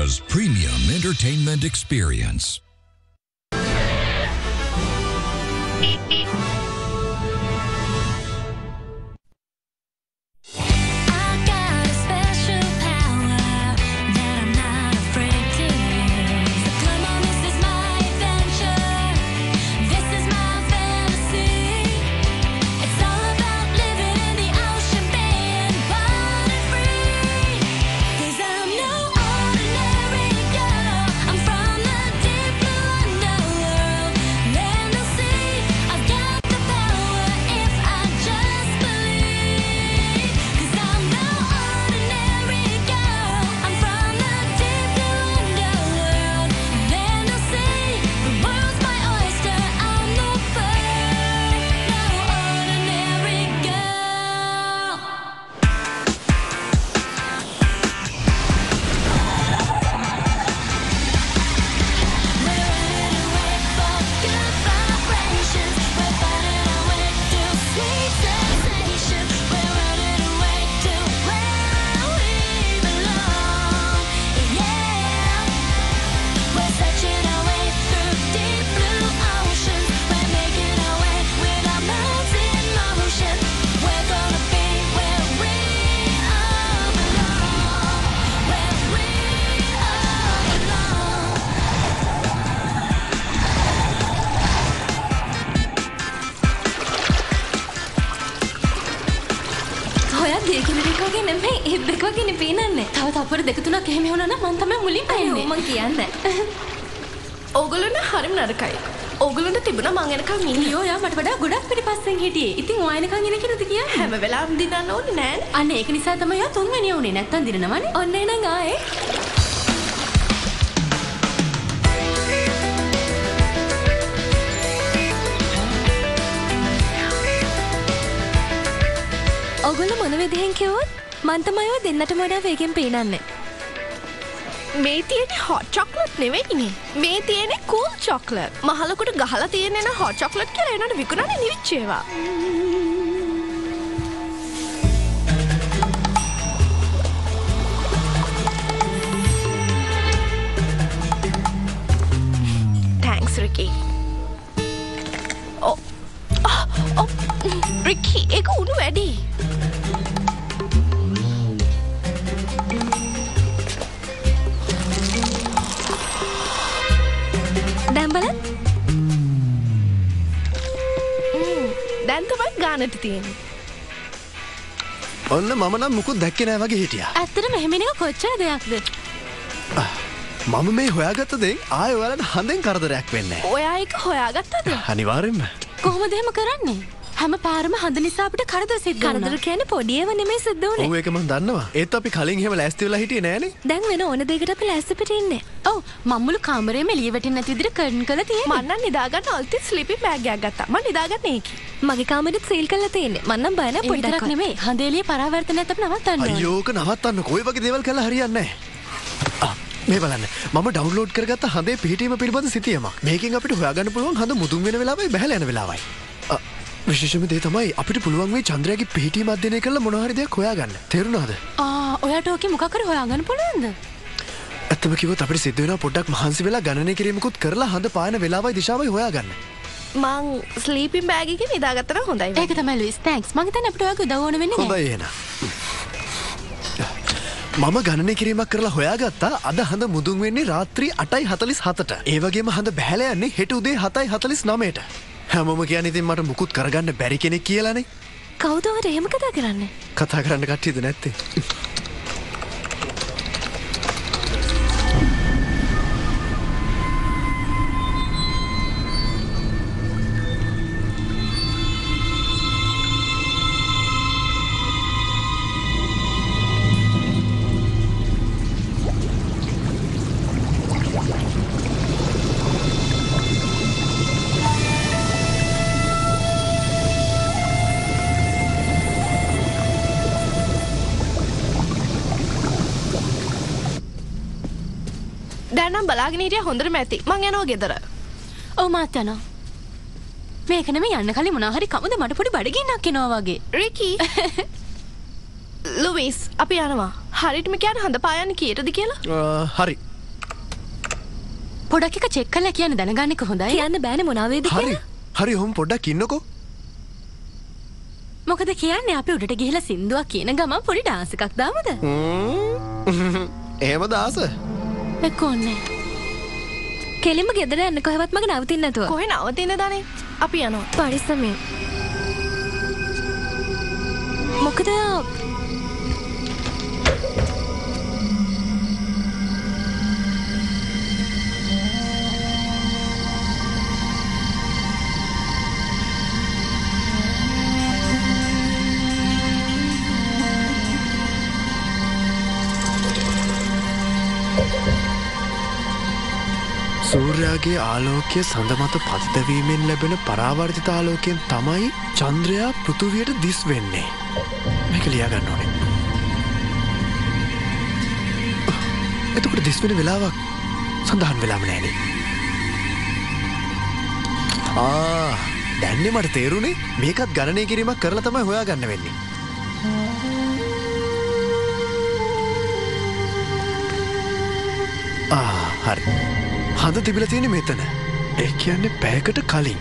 America's premium entertainment experience. තිබුණා මං එනකම් ඉන්න. ලියෝ යා මට වඩා ගොඩක් පිටිපස්සෙන් හිටියේ. ඉතින් ඔයා එනකන් ඉන කියලාද කියන්නේ? හැම වෙලාවෙම දිනන්න ඕනේ නෑනේ. අන්න ඒක නිසා තමයි ඔයා තුන්වෙනිය උනේ. නැත්තම් දිනනවනේ. ඔන්න එනං ආයේ. ඔගොල්ලෝ මොන විදිහෙන් කිව්වොත් මන් තමයි ඔය දෙන්නටම වඩා වේගෙන් පේනන්නේ. මේ තියෙන්නේ හොට් චොක්ලට් නෙවෙයිනේ. මේ තියෙන්නේ කූල් චොක්ලට්. මහලකට ගහලා තියෙන්නේ න හොට් චොක්ලට් කියලා ඒනට විකුණන්නේ නිවිච්ච ඒවා. තැන්ක්ස් රිකි. ඔ ආ, ඔ රිකි ඒක උණු වැඩි. දැන් බලන්න. දැන් තමයි ගානට තියෙන්නේ. ඔන්න මම නම් මුකුත් දැක්කේ නෑ වගේ හිටියා. ඇත්තටම එහෙම එක කොච්චර දෙයක්ද? මම මේ හොයාගත්ත දෙයින් ආය ඔයාලට හඳෙන් කරදරයක් වෙන්නේ. ඔයා එක හොයාගත්තද? අනිවාර්යෙන්ම. කොහොමද එහෙම කරන්නේ? හැම පාරම හඳ නිසා අපිට කරදර සිද්ධ කරදර වුණා. කියන්නේ පොඩි ඒවා නෙමෙයි සිද්ධ ඔව් වුනේ. ඒක මම දන්නවා. ඒත් අපි කලින් එහෙම ලෑස්ති වෙලා හිටියේ නෑනේ. දැන් වෙන ඕන දෙයකට අපි ලෑස්ති පිට ඉන්නේ. ඔව් මම්මුළු කාමරේම එළිය වැටෙන්නේ නැති විදිහට කර්න් කරලා තියෙන්නේ. මන්න නිදාගන්න අල්ති ස්ලිපි බෑගයක් ගත්තා. මම නිදාගන්න ඒකි. මගේ කාමරෙත් සීල් කරලා තියෙන්නේ. මන් නම් බය නැහැ විතරක් පොඩ්ඩක්. නෙමෙයි හඳ එළිය පරාවර්තනයත් අපි නවත්තන්න ඕනේ. අයියෝක නවත්තන්න කොයි වගේ දේවල් කළා හරියන්නේ නෑ. ආ, මේ බලන්න මම ඩවන්ලෝඩ් කරගත්ත හඳේ පිහිටීම පිළිබඳ සිතියමක් මේකින් අපිට හොයාගන්න පුළුවන් හඳ මුදුන් වෙන වෙලාවයි බැහැල යන වෙලාවයි අ, විශේෂම දේ තමයි අපිට පුළුවන් මේ චන්ද්‍රයාගේ පිහිටීම අධ්‍යයනය කරලා මොනවා හරි දෙයක් හොයාගන්න. තේරුණාද? ආ ඔයාට ඕකේ මොකක් හරි හොයාගන්න පුළුවන්ද? ඇත්තම කිව්වොත් අපිට සිද්ධ වෙනවා පොඩ්ඩක් මහන්සි වෙලා ගණනය කිරීමකුත් කරලා හඳ පායන වෙලාවයි දිශාවයි හොයාගන්න. මං ස්ලීපින් බෑගක නිදාගත්තන හොඳයි ඒක තමයි ලුයිස් තැන්ක්ස්. මං හිතන්නේ අපිට ඔයාගේ උදව් ඕන වෙන්නේ නැහැ. හොඳයි එහෙනම්. මම ගණනය කිරීමක් කරලා හොයාගත්තා. අද හඳ මුදුන් වෙන්නේ රාත්‍රී අටයි හතලිස් හතට. ඒවගේම හඳ බැහල යන්නේ හෙට උදේ හතයි හතලිස් නමයට හැමෝම කියන ඉතින් මට මුකුත් කරගන්න බැරි කෙනෙක් කියලානේ කවුද ඔයාට එහෙම කතා කරන්නේ? කතා කරන්න කට්ටියද නැත්තේ බලාගෙනීටිය හොඳට මැති මං යනෝ ගෙදර. ඔව් මාත් යනවා. මේක නෙමෙයි යන්න කලින් මොනවා හරි කමුද මට පොඩි බඩගින්නක් එනවා වගේ. රිකි! ලුවිස් අපි යනවා. හරිටම කියන හඳ පායන්න කියටද කියලා? හරි. පොඩක් එක චෙක් කළා කියන දැනගන්නක හොඳයි. කියන්න බෑනේ මොනාවේද හරි කියලා. හරි. හොම් පොඩ්ඩක් ඉන්නකෝ. මොකද කියන්නේ අපි උඩට ගිහිලා සින්දුවක් කියන ගමන් පොඩි ඩාන්ස් එකක් දාමුද? එහෙම දාස. එක්ක ඕනේ. කෙලින්ම ගෙදර යන්න කොහෙවත් මග නවතින්න නැතුව. කොහෙ නවතින්න දනේ? අපි යනවා. පරිස්සමෙන්. මොකද සූර්යාගේ ආලෝකය සඳ මත පතිතවීමෙන් ලැබෙන පරාවර්තිත ආලෝකයෙන් තමයි චන්ද්‍රයා පෘතුවයට දිස් වෙන්නේ. මේක ලියාගන්න ඕනේ. එතකොට දිස්වෙන වෙලාවක් සඳහන් වෙලාම නෑනේ ආ දැන්නේ මට තේරුණේ මේකත් ගණනය කිරීමක් කරලා තමයි හොයා ගන්න වෙන්නේ. ආ හරි. හඳ තිබිල තියෙන මෙතන. ඒ කියන්නේ පැයකට කලින්.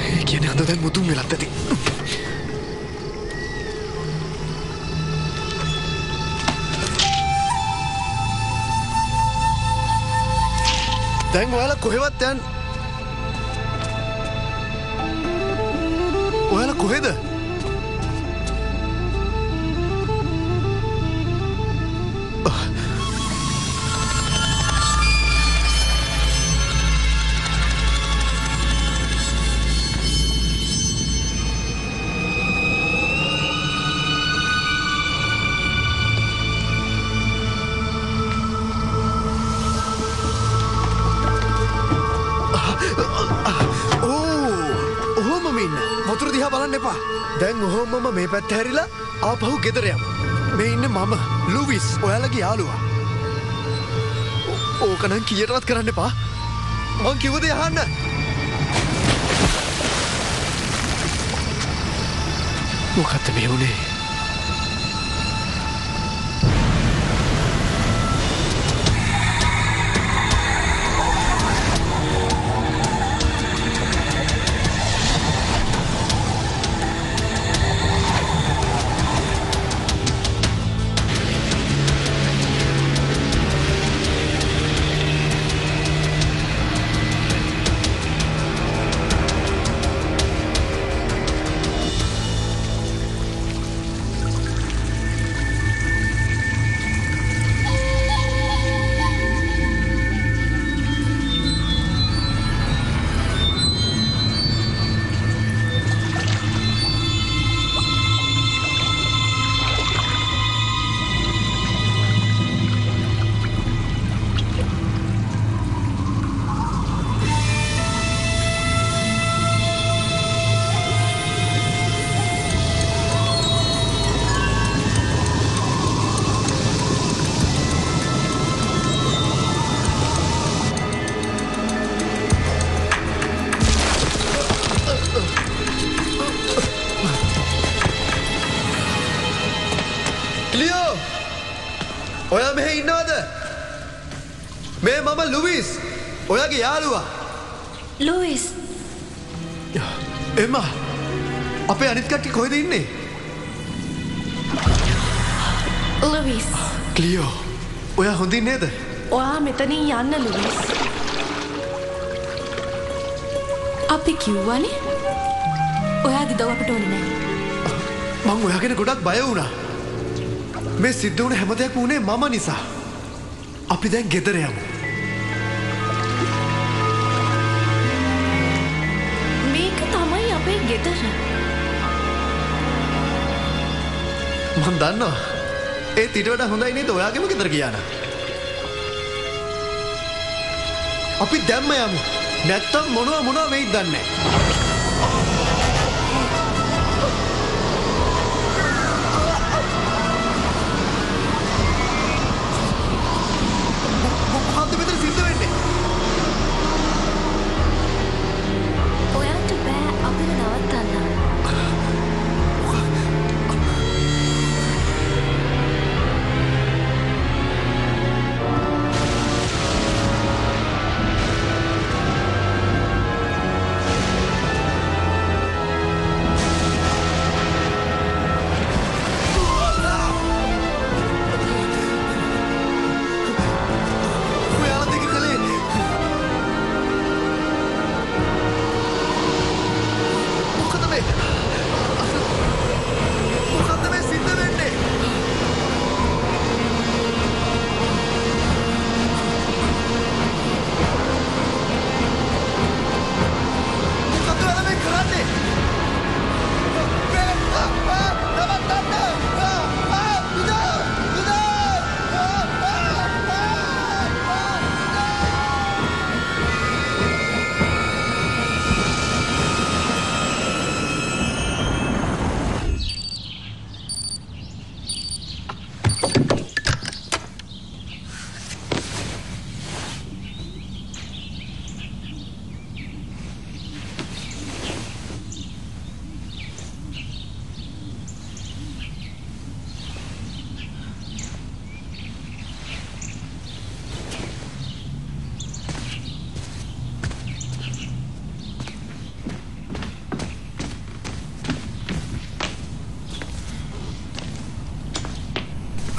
ඒ කියන හඳ දැන් මුතුන් වෙලත් ඇති. දැන් ඔයාලා කොහෙවත් යන් ඔයාලා කොහෙද? දැන් ඔහොමම මේ පැත්ත හැරිලා ආපහු ගෙදරයම් මේ ඉන්න මම. ලුවිස් ඔයාලගේ යාලුවා ඕ- ඕකනම් කියටවත් කරන්න එපා. මං කිවද යහන්න මොකත්ත මේ වුණේ ඔයාගේ යාළුවා. ලූයිස්. එම අපේ අනිත්කට්ටි කොහෙද ඉන්නේ? ලුවිස් කලියෝ ඔයා හොඳින් නේද? ඔයා මෙතනින් යන්න ලුවිස් අපි කිව්වනේ. ඔයාගේ දව අපට ඕනේ නැහැ. මං ඔයාගෙන ගොඩක් බය වුණා. මේ සිද්ධ වුණ හැම දෙයක් වුණේ මම නිසා. අපි දැන් ගෙදර යමු අපේ ගෙදර මන් දන්නවා. ඒ තිටවට හොඳයි නේද? ඔයාගෙම ගෙදර ගියාන. අපි දැම්ම යමු. නැත්තම් මොනවා මොනවා වෙයිද දන්නේ? නැහැ.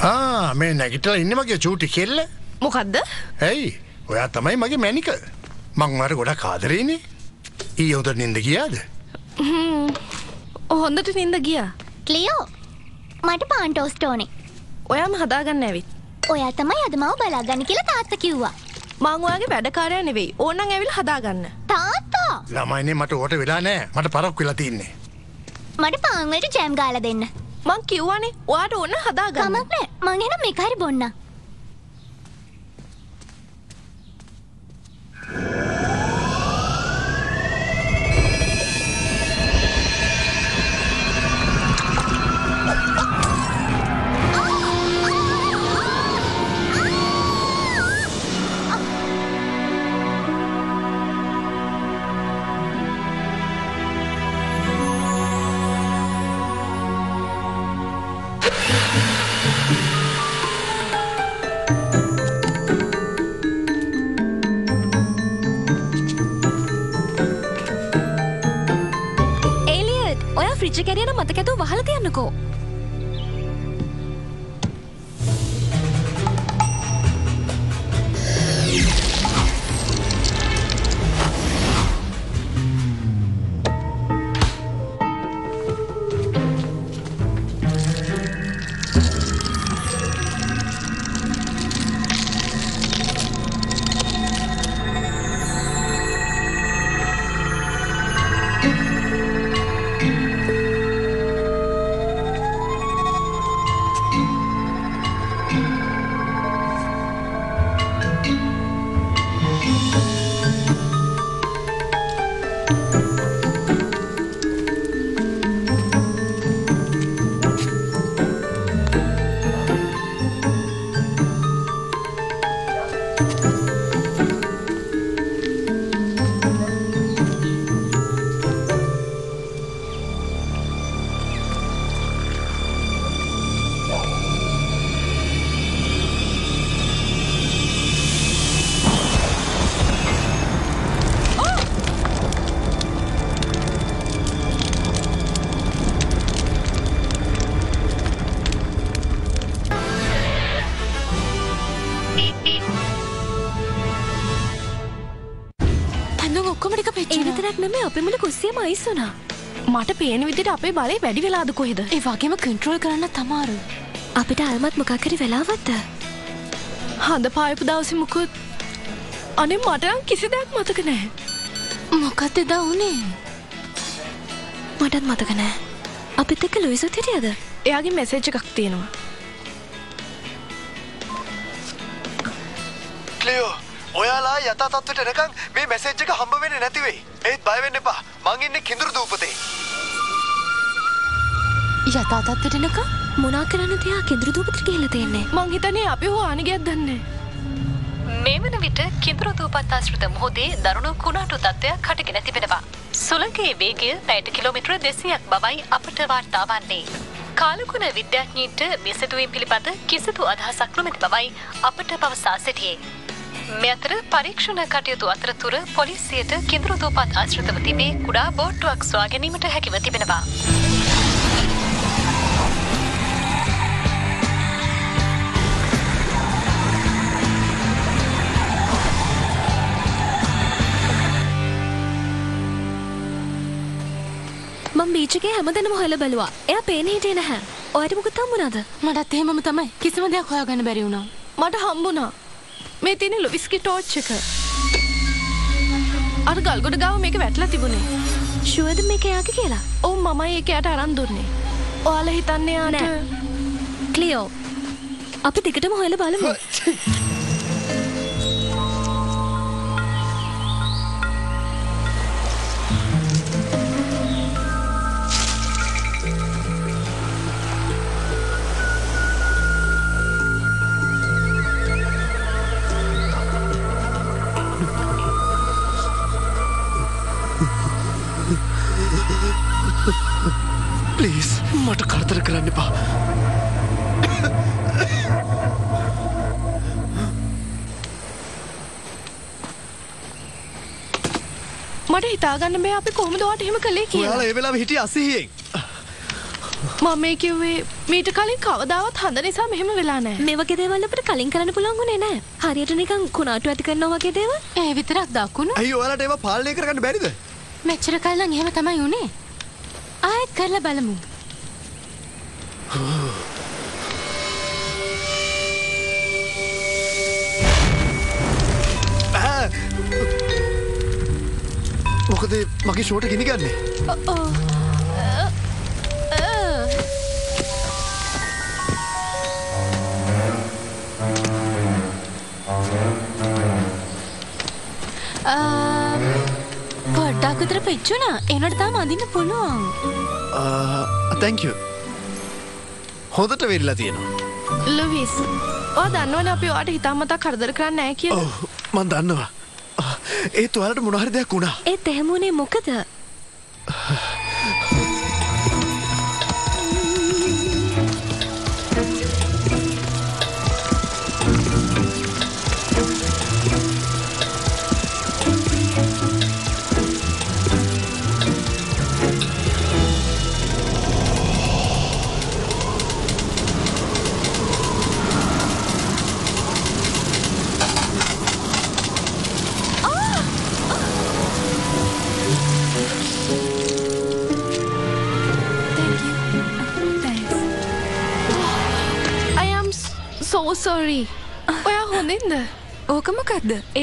ආ මේ නැගිටලා ඉන්න මගේ චූටි කෙල්ල. මොකක්ද ඇයි? ඔයා තමයි මගේ මැනික මං අර ගොඩක් ආදරේනේ ඊ හොඳ නින්ද ගියාද? හොඳට නින්ද ගියා. ක්ලියෝ මට පාන්ටෝස්ට ඕනේ. ඔයාම හදාගන්න ඇවිත්. ඔයා තමයි අද මව බලාගන්න කියලා තාත්ත කිව්වා. මංවාගේ වැඩකාරය නෙවෙයි. ඕනන් ඇවිල් හදාගන්න. තාත්තා! ළමයිනේ මට ඕට වෙලා නෑ මට පරක් වෙලා තින්නේ. මට පාන්වලට ජැම් ගාල දෙන්න මං කිව්වානේ ඔයාට ඕන්න හදාගන්න. කමක් නෑ. මං එහෙනම් මේක හරි බොන්න. ඔය ෆ්‍රිජ් කැරියන මතක ඇතුව වහල තියන්නකෝ ඒ විතරක් නෙමෙයි අපේ මුල කුස්සියම අයිස් වුණා මට පේන විදිට අපේ බලය වැඩි වෙලාද කොහෙද? ඒ වගේම කන්ට්‍රෝල් කරන්න තමාරු. අපිට අල්මත් මොකක්කරි වෙලාවත්ද හඳ පායපු දවසි මුකුත් අනේ මටනම් කිසි දෙයක් මතක නෑ මොකක්ද එදා වුණේ මටත් මතක නෑ අපිත් එක්ක ලුයිසුත් හිටියද? එයාගේ මෙසේජ් එකක් තියෙනවා. ක්ලියෝ ඔයාලා යතා තත්වට එනකං මේ මැසේජ් එක හම්බ වෙන්නේ නැතිවෙයි ඒත් බයවෙන්න එපා මං ඉන්නේ කිඳුරු දූපතේ යථා තත්ත්වයට එනකම් මොනා කරන්න තියා කෙදුරු දූපතට ගිහිල්ලා තියෙන්නේ මං හිතන්නේ අපි හෝ ආනිගයක් දන්නේ මේ වන විට කිඳුරු දූපත් ආශ්‍රිත මුහුදේ දරුණු කුණාටු තත්ත්වයක් හටගෙන තිබෙනවා. සුළඟේ වේගය පැයට කිලෝමිටර දෙසියක් බවයි අපට වාර්තා වන්නේ. කාලකුණ විද්‍යාඥීන්ට මේ සිදුවීම් පිළිබඳ කිසිදු අදහසක් නොමැති බවයි අපට පවසා සිටියේ. මේ අතර පරීක්ෂණ කටයුතු අතරතුර පොලිසියට කිඳුරු දූපත් ආශ්‍රිතව තිබේ කුඩා බෝට්ටුවක් සොයා ගැනීමට හැකිව තිබෙනවා. බීචගේ හැමදැනම හොල බැලවා. එය පේන හිටිය නැහැ. ඔයට මුකුත් හම්බුණාද? මටත් එහෙමම තමයි. කිසිම දෙයක් හොයාගන්න බැරි වුණා. මට හම්බුණා මේ තියෙන ලොවිස්කි ටෝච් එක. අර ගල්ගොඩ ගාව මේක වැටලා තිබුණේ. ශුවද මේක එයාගේ කියලා? ඔවු මමයි ඒක යට අරන් දුන්නේ. ඔයාල හිතන්නේ යාට? නෑ. ක්ලියෝ අපි දිගටම හොයල බලමු ප්ලීස් මට කරදර කරන්න එපා මට හිතාගන්න බෑ අපි කොහොමද ඔයාට එහෙම කළේ කියලා ඔයාලා ඒ වෙලාව හිටිය අසිහියෙන් මම මේ කිව්වේ මීට කලින් කවදාවත් හඳ නිසා මෙහෙම වෙලා නෑ මේ වගේ දේවල් අපිට කලින් කරන්න පුළුවන් වුණේ නෑ. හරියට නිකන් කුණාටු ඇති කරනවා වගේ දේවල්. ඒ විතරක් දකුණු ඇයි ඔයාලට ඒවා පාලනය කරගන්න බැරිද මෙච්චර කල්ලන් එහෙම තමයි උනේ ආයෙත් කරලා බලමු! මොකද මගේ ෂෝට ගිනි ගන්නේ පොඩ්ඩක් පිච්චුණා එනට තාම අඳින්න පුළුවන්. තැංක හොඳට වෙල්ලා තියෙනවා. ලුවිස් ඕ දන්නවන අපි වාට හිතාමතා කරදර කරන්න නෑ කිය ඔව් මන් දන්නවා. ආ, ඒත් ඔයාලට මොනහරි දෙයක් වුණා. ඒත් එහෙමුණේ මොකද?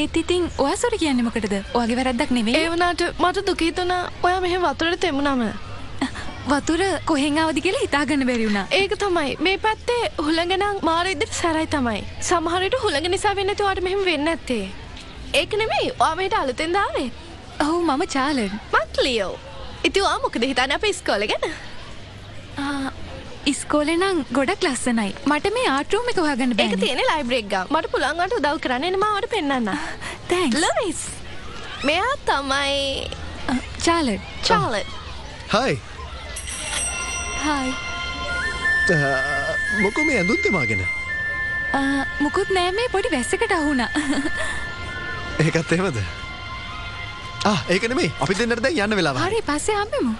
ඒත් ඉතින් ඔයා සොර කියන්නේ මොකටද? ඔයාගේ වැරද්දක් නෙවෙයි? ඒ වනාට මට දුකීතුන ඔයා මෙහෙ වතුරට තෙමුණම වතුර කොහෙන් ආවද කියලා හිතාගන්න බැරි වුණා. ඒක තමයි. මේ පැත්තේ හුළගෙනම් මාරඉදිරි සැරයි තමයි. සමහරට හුළඟ නිසා වෙන්න තුවාට මෙහෙම වෙන්න ඇත්තේ ඒක නෙමෙයි. ඔයාමට අලුතෙන් දාවේ. ඔහු මම චාලන්. මත් ලියෝ. ඉති වා මොකද හිතන්න? අප ස්කෝල ගැන ඉස්කෝලේ නම් ගොඩක් ලස්සනයි. මට මේ ආටරූම එක හොයාගන්න ඒක බෑ තියෙන ලයිබ්‍රේක්ග මට පුළන්ගට උදව් කරන්න. මවට පෙන්න්න ලවිස් මෙයා තමයි චාලන් චාලට් හයි හයි මොක මේ ඇඳුන් තෙමාගෙන? මුකුත් නෑ. මේ පොඩි වැස්සකට අහුුණ. ඒකත් එහෙමද? ආ ඒක නෙමේ අපි දෙන්නට දැන් යන්න වෙලාව. හරි පස්සේ හම්බෙමු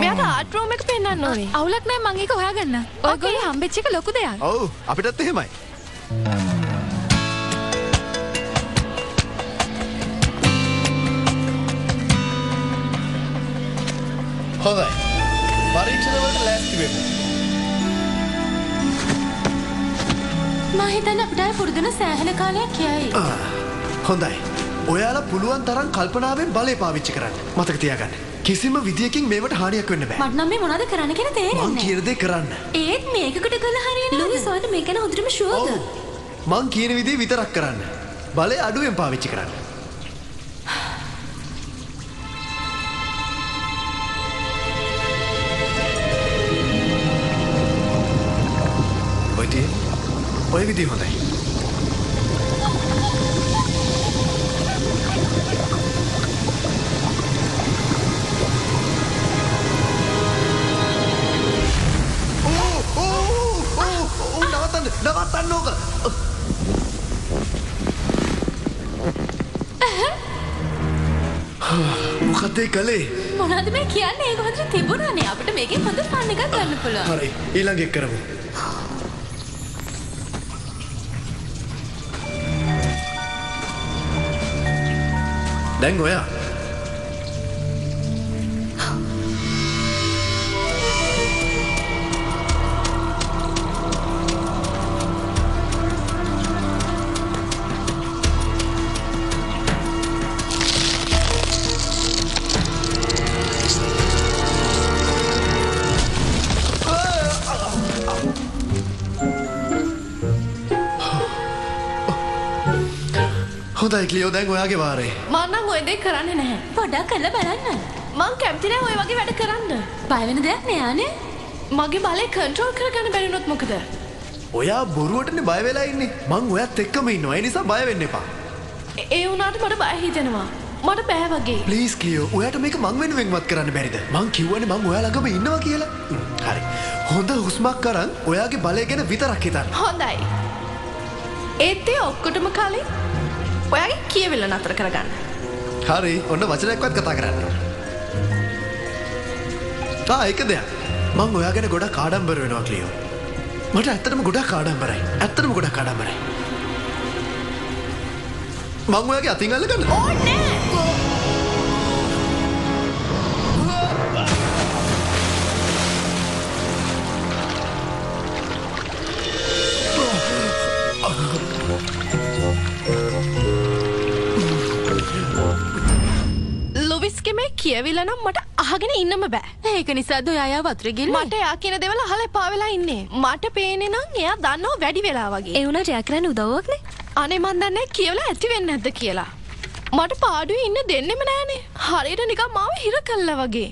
මෙයාට ආටරෝම එක පෙන්න්න ඕනේ. අවුලක් නෑ මං එක හොයාගන්න. ඔයගොල්ලෝ හම්බෙච්ච එක ලොකු දෙයක්. ඔව් අපිටත් එහෙමයි. හොඳයි. පරීක්ෂණවලට ලෑස්ති වෙමු. මා හිතන්න අපිට පුරුදුන සෑහෙන කාලයක් කියයි. හොඳයි. ඔයාලා පුළුවන් තරම් කල්පනාවෙන් බලය පාවිච්චි කරන්න. මතක තියාගන්න කිසිම විදියකින් මේවට හානියක් වෙන්න බෑ. මට නම් මේ මොනවද කරන්න කියලා මං තේරෙන්නේ කියන දේ කරන්න. ඒත් මේකකට කළ හරියන්නේ ලුවිස් ඔයාලට මේ ගැන හොඳටම ෂුවර්ද? මං කියන විදිහ විතරක් කරන්න. බලය අඩුවෙන් පාවිච්චි කරන්න. ඔය විදිහ හොඳයි ඒ කළේ මොනවද මේ කියන්නේ? ඒක හොඳට තිබුණානේ අපිට මේකෙන් හොඳ ෆන් එකක් ගන්න පුළුවන්. හරි ඊළඟ එක කරමු. දැන් ඔයා හොඳයි කලියෝ දැන් ඔයාගේ වාරේ. මන්නම් ඔය දෙ කරන්න නැහැ. පොඩ්ඩක් කරලා බලන්න. මං කැමතිනෑ ඔය වගේ වැඩ කරන්න. බය වෙන දෙයක් නෑනේ මගේ බලය කන්ට්‍රෝල් කරගන්න බැරිනොත් මොකද? ඔයා බොරුවටනේ බය වෙලා ඉන්නේ. මං ඔයත් එක්කම ඉන්නවා. ඒ නිසා බය වෙන්න එපා. ඒ- වුණාට මට බය හිතෙනවා. මට බෑ වගේ. ප්ලීස් කලියෝ ඔයාට මේක මං වෙනුවෙන්වත් කරන්න බැරිද? මං කිව්වනේ මං ඔයා ළඟම ඉන්නවා කියලා. හරි. හොඳ හුස්මක් කරන් ඔයාගේ බලය ගැන විතරක් හිතන්න. හොඳයි. ඒත්තේ ඔක්කොටම කලින් ඔයාගේ කියවිල්ල නතර කරගන්න. හරි ඔන්න වචනයක්වත් කතා කරන්න. තා එක දෙයක්. මං ඔයා ගැන ගොඩක් කාඩම්බර වෙනවා කලියෝ මට ඇත්තටම ගොඩක් කාඩම්බරයි ඇත්තටම ගොඩක් කාඩම්බරයි මං ඔයාගේ අතින් අල්ලගන්න. ඕනේ ලොවිස්ගේ කියවිල නම් මට අහගෙන ඉන්නම බෑ. ඒක නිසාද ඔයා වතුර ගිල්ල මට එයා කියන දෙවල අහල පාවෙලා ඉන්නේ. මට පේනෙ නම් එයා දන්නව වැඩි වෙලා වගේ. ඒ වුණට එයා කරන්න උදව්වක්නේ. අනේ මන් දන්නේ කියවලා ඇති වෙන්නේ නැද්ද කියලා. මට පාඩුවේ ඉන්න දෙන්නෙම නෑනේ හරියට නිකන් මාව හිර කළා වගේ.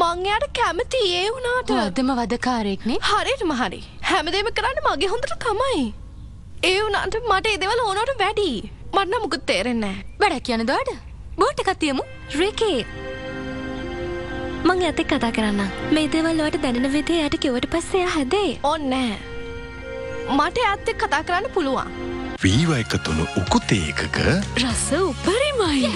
මං එයාට කැමති ඒ වුණාට. වදම වදකාරයෙක්නේ. හරියටම හරි හැමදේම කරන්න මගේ හොඳට තමයි. ඒ වුණාට මට ඒ දේවල් ඕනට වැඩි. මට නම් මුකුත් තේරෙන්නේ නෑ වැඩක් කියන දවාට බෝට් එකක් තියමු. රේකේ. මං ඇතෙක් කතා කරන්න මේ දේවල් වලට දැනෙන විදිහ යට කිව්වට පස්සේ එයා හැදේ. ඕන්නෑ මට ඇත්තෙක් කතා කරන්න පුළුවන්. වීව එකතුළු උකුතේ එකක. රස උපරිමයි.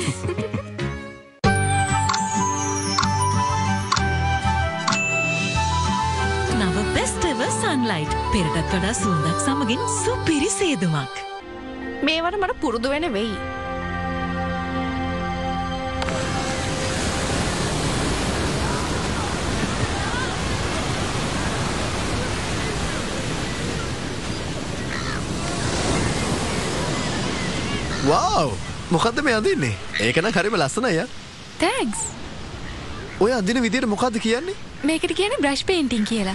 නව බෙස්ටව සන්ලයිට් පෙරටත් වඩා සුන්දක් සමගින් සුපිරි සේදුමක්. මේවට මට පුරුදු වෙන වෙයි වව් මොකක්ද මේ අඳන්නේ? ඒකන හරිම ලස්සන අය තැක්ස් ඔය අදින විදියට මොකක්ද කියන්නේ? මේකට කියන බ්‍රශ් පේන්ටිං කියලා.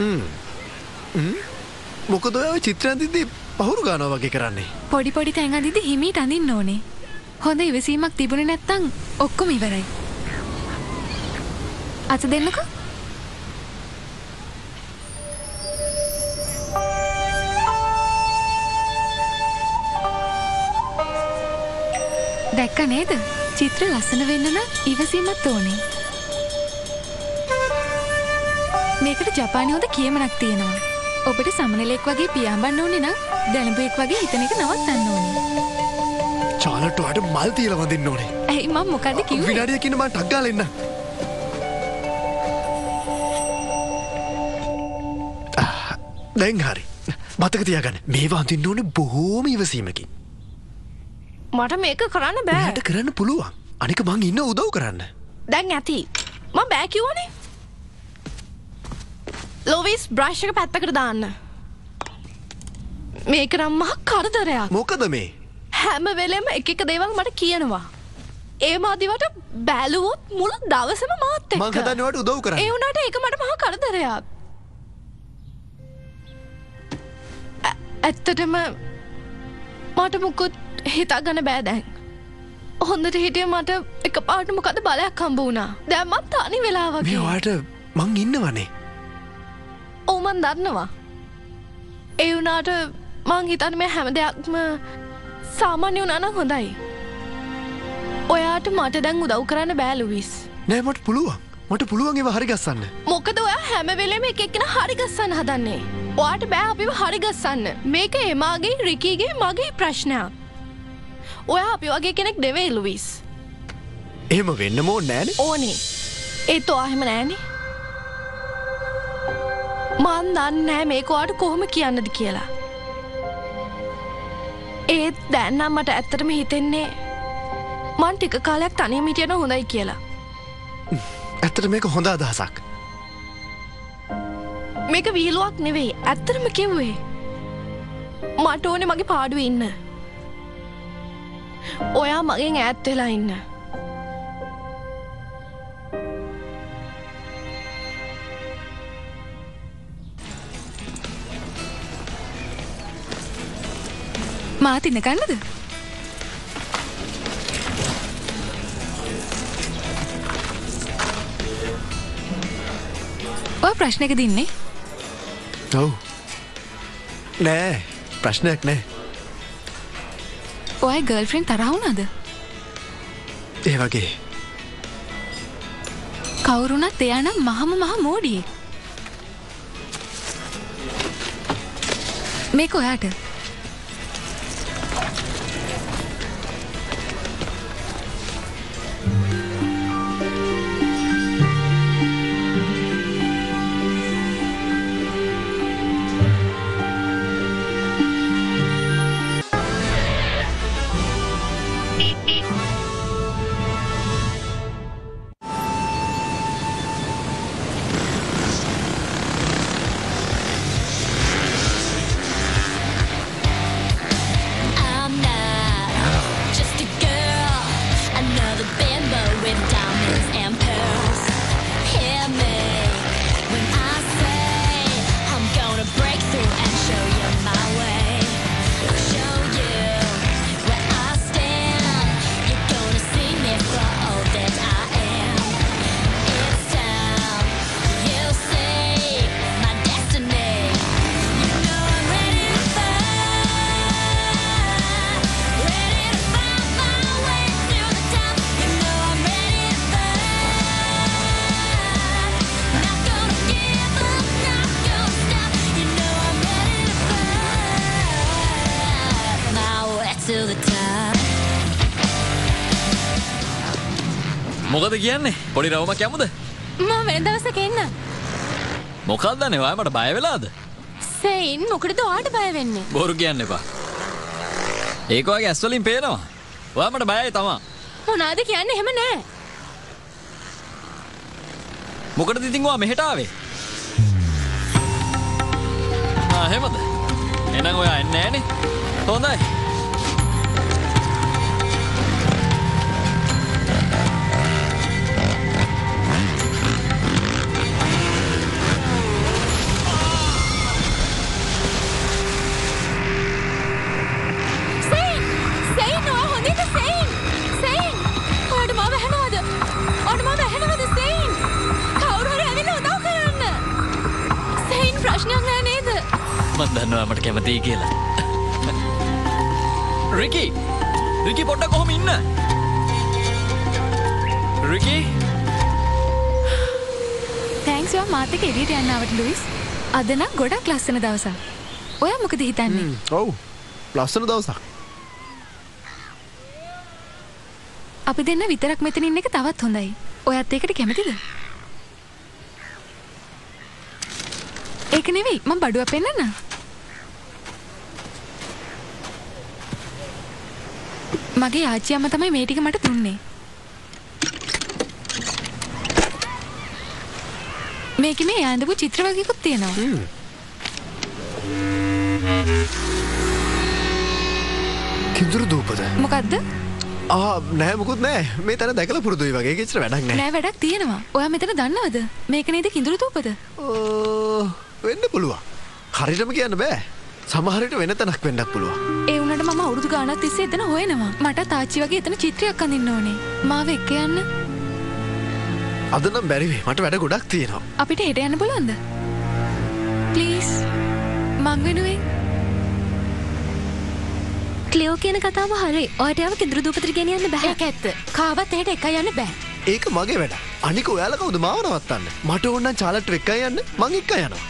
මොකද ඔය චිත්‍රන්තිදී පහුරු ගානව වගේ කරන්නේ. පොඩි පොඩි තැන් අදිදි හිමීට අඳින්න ඕනේ. හොඳ ඉවසීමක් තිබුණ නැත්තං ඔක්කොම ඉවරයි. අත දෙන්නකෝ දැක්ක නේද? චිත්‍ර ලස්සන වෙන්න නම් ඉවසීමත් ඕනේ. මේකට ජපානය හොඳ කියමනක් තියෙනවා. ඔබට සමනලෙක් වගේ පියාඹන්න ඕනේ නම් දැනබුවෙක් වගේ හිතන එක නවත්තන්න ඕනේ. චාලට්ටවාට මල් තියල වඳන්න ඕනේ. ඇයි මම මොකද කිව්වේ? විනාඩිය කියන මට ටක්ගාල එන්න. දැන් හරි. මතක තියාගන්න. මේවා අඳින්න ඕන බොහෝම ඉවසීමකින් මට මේක කරන්න බෑ. යට කරන්න පුළුවන්. අනික මං ඉන්න උදව් කරන්න. දැන් ඇති. ම බෑකිවනේ ලොවිස් බ්‍රශ්ක පැත්තකට දාන්න. මේක නම් මහ කරදරයක්. මොකද මේ? හැම වෙලෙම එක එක දේවල් මට කියනවා. ඒ මාදිවට බැලුවොත් මුළු දවසම මාත් එක්ක. මං හදන්නවට උදව් කරන්න. ඒ වුණාට ඒක මට මහා කරදරයක්. ඇත්තටම මට මුකුත් හිතා ගන්න බෑ දැන්. හොඳට හිටිය මට එක පාට මොකද බලයක් හම්බ වුණා. දැම්මත් තනි වෙලා මේ වගේ වාට මං ඉන්නවනේ. ඕමන් දන්නවා. ඒ වුණාට මං හිතන මේ හැම දෙයක්ම සාමාන්‍ය වුණානම් හොඳයි. ඔයාට මට දැන් උදව් කරන්න බෑලුවිස් නෑ මට පුළුවන්. මට පුළුවන් ඒව හරිගස්සන්න මොකද ඔයා හැමවෙලේම එක එක්කෙන හරිගස්සන්න හදන්නේ. ඔයාට බෑ අපිව හරිගස්සන්න මේක එමාගේ රිකීගේ මගේ ප්‍රශ්නයක් ඔයා අපි වගේ කෙනෙක් නෙවෙයි ලුවිස්. එහෙම වෙන්න මෝ නෑන ඕනේ. ඒත් ඔයාහෙම නෑනේ මන් දන්න නෑ මේක ඔයාට කොහොම කියන්නද කියලා. ඒත් දැන්නම් මට ඇත්තටම හිතෙන්නේ මන් ටික කාලයක් තනියම හිටියන හොඳයි කියලා. ඇත්තට මේක හොඳ අදහසක්. මේක වීලුවක් නෙවෙයි ඇත්තරම කිව්වේ. මට ඕනෙ මගේ පාඩුව ඉන්න ඔයා මගෙන් ඈත් වෙලා ඉන්න. මාත් ඉන්න ගන්නද? ඔය ප්‍රශ්නක දින්නේ? ඔව්. නෑ ප්‍රශ්නයක් නෑ ඔය ගර්ල්ෆ්‍රෙන්් තරහුණද ඒ වගේ. කවුරුනත් එයානම් මහම මහ මෝඩියෙක්. මේක ඔයාට මොකද කියන්නේ? පොඩි රවමක් යමුද? මම වෙන දවසක එන්න. මොකක්ද නෙවා මට බය වෙලාද? සෙයින් මොකටද ඔයාට බය වෙන්නේ? බොරු කියන්න එපා. ඒක වගේ ඇස්වලින් පේනවා. ඔයා මට බයයි තමා. මොනාද කියන්නේ? එහෙම නෑ. මොකට ඉතිංවා මෙහෙටාවේ හෙමද එනම් ඔයා එන්න ෑනේ හොඳයි කැමතියි කියලා රිකි රිකි පොඩ්ඩ කොහොම ඉන්න රිකි තැන්ක්ස් ඔයා මාත් එක්ක එළියට යන්න ආවට ලුයිස්. අද නම් ගොඩක් ලස්සන දවසක්. ඔයා මොකද හිතන්නේ? ඔව් ලස්සන දවසක් අපි දෙන්න විතරක් මෙතන ඉන්න එක තවත් හොඳයි. ඔයත් ඒකට කැමතිද? ඒක නෙවෙයි මම බඩුවක් පෙන්නන්න. මගේ ආච්චි අම්මා තමයි මේ ටික මට දුන්නේ. මේකේ මේ ඇඳපු චිත්‍ර වගේකුත් තියෙනවා. කිදුරු දූපද මොකද්ද? ආ නෑ මුකුත් නෑ මේ තැන දැකලා පුරුදුයි වගේ කිච්චර වැඩක් නෑ නෑ වැඩක් තියෙනවා. ඔයා මෙතන දන්නවද? මේක නේද කිඳුරු තූපද? ඕ, වෙන්න පුළුවන් හරිටම කියන්න බෑ සමහරට වෙන තැනක් වෙන්නත් පුළුවන් ඒ වුණට මම අවුරුදු ගානක් තිස්සේ එතන හොයනවා. මට තාච්චි වගේ එතන චිත්‍රයක් අඳින්න ඕනේ. මාව එක්ක යන්න. අද නම් බැරිවේ මට වැඩ ගොඩක් තියෙනවා අපිට හෙට යන්න පුළුවන්ද? ප්ලීස්. මං වෙනුවෙන් ක්ලියෝ කියන කතාව හරි. ඔයාට යාව කිඳුරු දූපතට ගෙනියන්න බෑ. ඒක ඇත්ත. කාවත් එහෙට එක යන්න බෑ. ඒක මගේ වැඩ අනික ඔයාල කවුද මාව නවත්තන්න මට ඕන්න චාලට එක්කයි යන්න මං එක්ක යනවා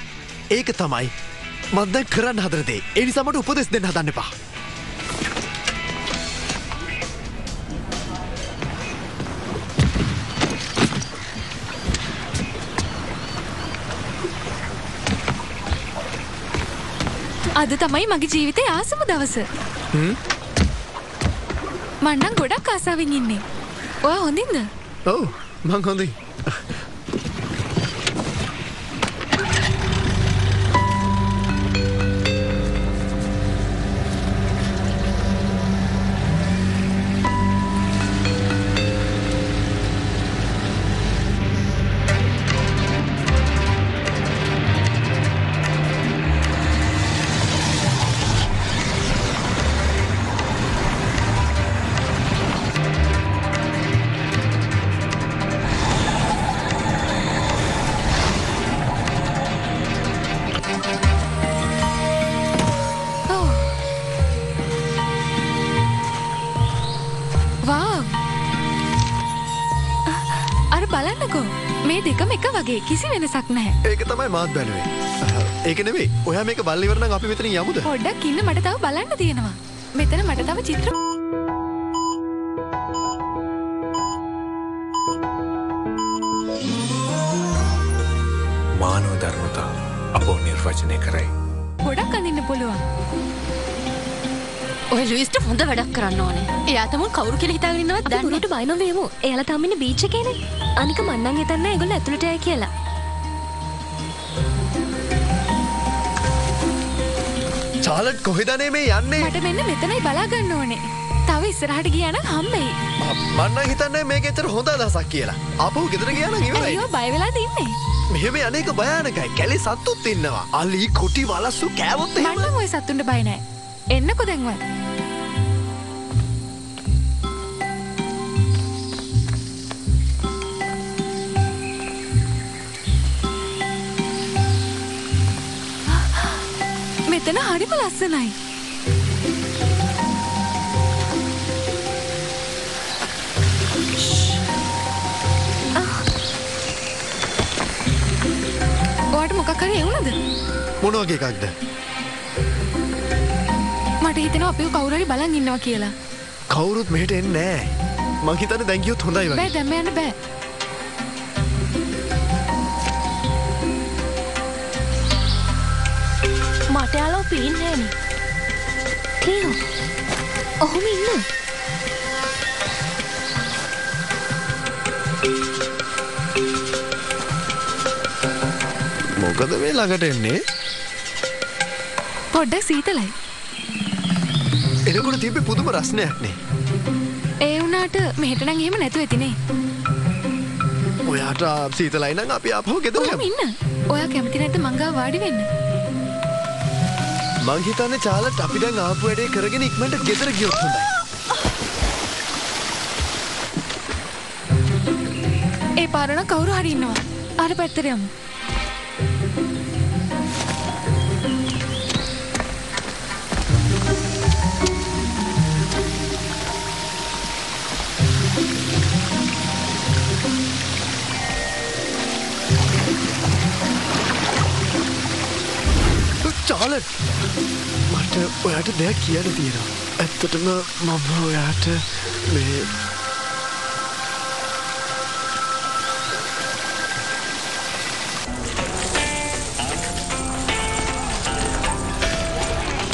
ඒක තමයි මන්දැන් කරන්න හදරදේ එනිසා මට උපදෙස් දෙන්න හදන්න එපා අද තමයි මගේ ජීවිතේ ආසම දවස. මන්නම් ගොඩක් ආසාවෙන් ඉන්නේ. ඔයා හොඳින්ද? ඔව් මං හොඳයි වගේ කිසි වෙනසක් නැහැ. ඒක තමයි මාත් බැලුවේ ඒක නෙවෙයි ඔයා මේක බල්ලිවරන අපි මෙතන යමුද පොඩ්ඩක් ඉන්න මට තව බලන්න තියෙනවා. මෙතන මට තව චිත්‍ර මානව ධර්මතා අපෝ නිර්වචනය කරයි. ගොඩක් අඳින්න පුළුවන්. ඔය ලුයිස්ට හොඳ වැඩක් කරන්න ඕනේ. එයා තමයි කවුරු කියලා හිතාගෙන ඉන්නවද දන්නේ. අපි උඩට බය නොවෙමු. එයාලා තාම ඉන්නේ බීච් එකේනේ. අනික මං නම් හිතන්නේ ඒගොල්ලෝ ඇතුළට යයි කියලා. චාලට් කොහෙදනේ මේ යන්නේ මට මෙන්න මෙතනයි බලාගන්න ඕනේ. තව ඉස්සරහට ගියා නම් හම්බෙයි. මන්න හිතන්නේ මේක එච්චර හොඳ අදහසක් කියලා අපහු ගෙදර ගියා නම් ඉවරයි අයියෝ බය වෙලාද ඉන්නේ? මෙහෙම අනේක භයානකයි කැලේ සත්තුත් ඉන්නවා අලි කොටි වලස්සු කෑවොත් එහෙම මන්නම් ඔය සත්තුන්ට බය නෑ. එන්නකෝ දැන්වත්. මෙතන හරිම ලස්සනයි. ඔයාට මොකක් හරි එවුනද? මොන වගේ එකක්ද මට හිතෙනවා අපිව කවුරු හරි බලන් ඉන්නවා කියලා. කවුරුත් මෙහෙට එන්නේ නෑ මං හිතන්නේ දැන් ගියොත් හොඳයි බෑ වගේ. දැම්ම යන්න බෑ. යාලෝ පීන්නෑන ක්ලියෝ. ඔහොම ඉන්න. මොකද මේ ළඟට එන්නේ? පොඩ්ඩක් සීතලයි. එනකොට තිබ්බේ පුදුම රස්නයක් නේ. ඒ වුණාට මෙහෙට නම් එහෙම නැතුව ඇතිනේ. ඔයාට සීතලයි නම් අපි ආපහු ගෙදර යමු. ඔයා කැමති නැද්ද මං ගාව වාඩි වෙන්න? මං හිතන්නේ චාලට් අපි දැන් ආපු වැඩේ කරගෙන ඉක්මනට ගෙදර ගියොත් හොඳයි. ඒ පාරණ කවුරු හරි ඉන්නවා. අර පැත්තට යමු. චාලට් මට ඔයාට දෙයක් කියන්න තියෙනවා. ඇත්තටම මම ඔයාට මේ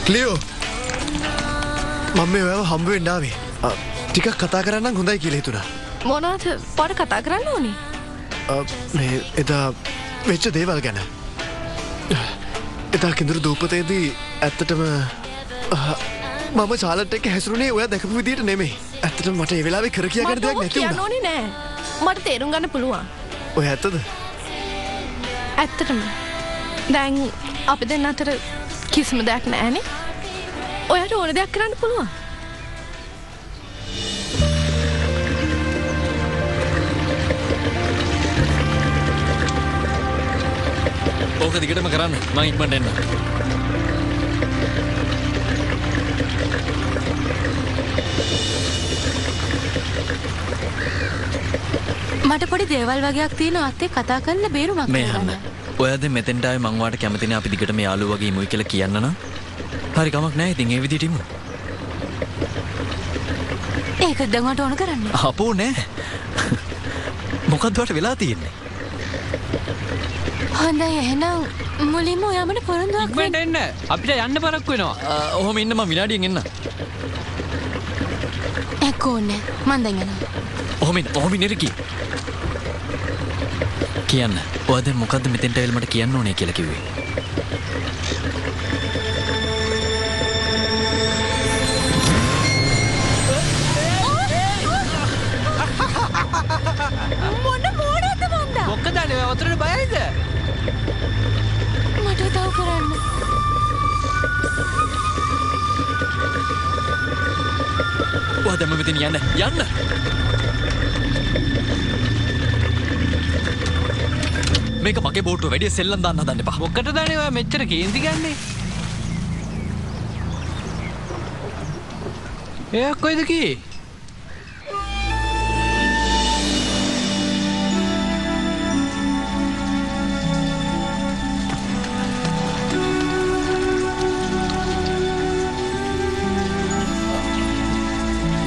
ක්ලියෝ මම මේ ඔයාව හම්බ වෙන්න ආවේ. අ, ටිකක් කතා කරන්න හොඳයි කියලා හිතුණා. මොනාද පොඩ කතා කරන්න ඕනි මේ එදා වෙච්ච දේවල් ගැන. එදා කිඳුරු දූපතේදී ඇත්තටම මම චාලට් එක හැසුරුනේ ඔයා දැකපු විදියට නෙමෙයි. ඇත්තටම මට ඒ වෙලාවේ කර කියාගන්න දෙයක් නැති. ඕනි නෑ. මට තේරුම් ගන්න පුළුවන්. ඔය ඇත්තද? ඇත්තටම. දැන් අපි දෙන්න අතර කිසිම දෙයක් නෑනේ ඔයට ඕන දෙයක් කරන්න පුළුවන්. ඕක දිගටම කරන්න. මං ඉක්මට එන්න මට පොඩි දේවල් වගේක් තියෙන අත්තේ කතා කරලා බේරුමක් මේ හන්න ඔයද මෙතෙන්ටයි මංවාට කැමතින අපි දිගට මේ යාලු වගේ මුයි කියලා කියන්න හරි කමක් නෑ. ඉතින් ඒ විදිටිමු ඒක දැන්වට ඕන කරන්න? අපෝ නෑ. මොකක්දවට වෙලා තියෙන්නේ? හොඳයි එහෙනම් මුලින්ම ඔයාමට පොරොන්දුවක් එන්න. අපිට යන්න පරක් වෙනවා. ඔහොම ඉන්නම විනාඩියෙන් එන්න. එක්ක ඕන්න මන්දගෙන ඔහොමින් ඔහොමි නිරකි කියන්න. ඔයද මොකද මෙතෙන්ට එල්මට කියන්න ඕනේ කියලා කිව්වේ? මොන්න මෝඩද මන්ද? මොක්ක දන ඔතරට බයයිද මට උදව් කරන්න. ඔයා දැම්ම මෙතින් යන්න. යන්න මේක මගේ බෝට්ටුව වැඩිය සෙල්ලම් දාන්න හදන්න එපා. මොක්කට දනවා මෙච්චර කේන්ති ගන්නේ? එයක් කොයිද කී?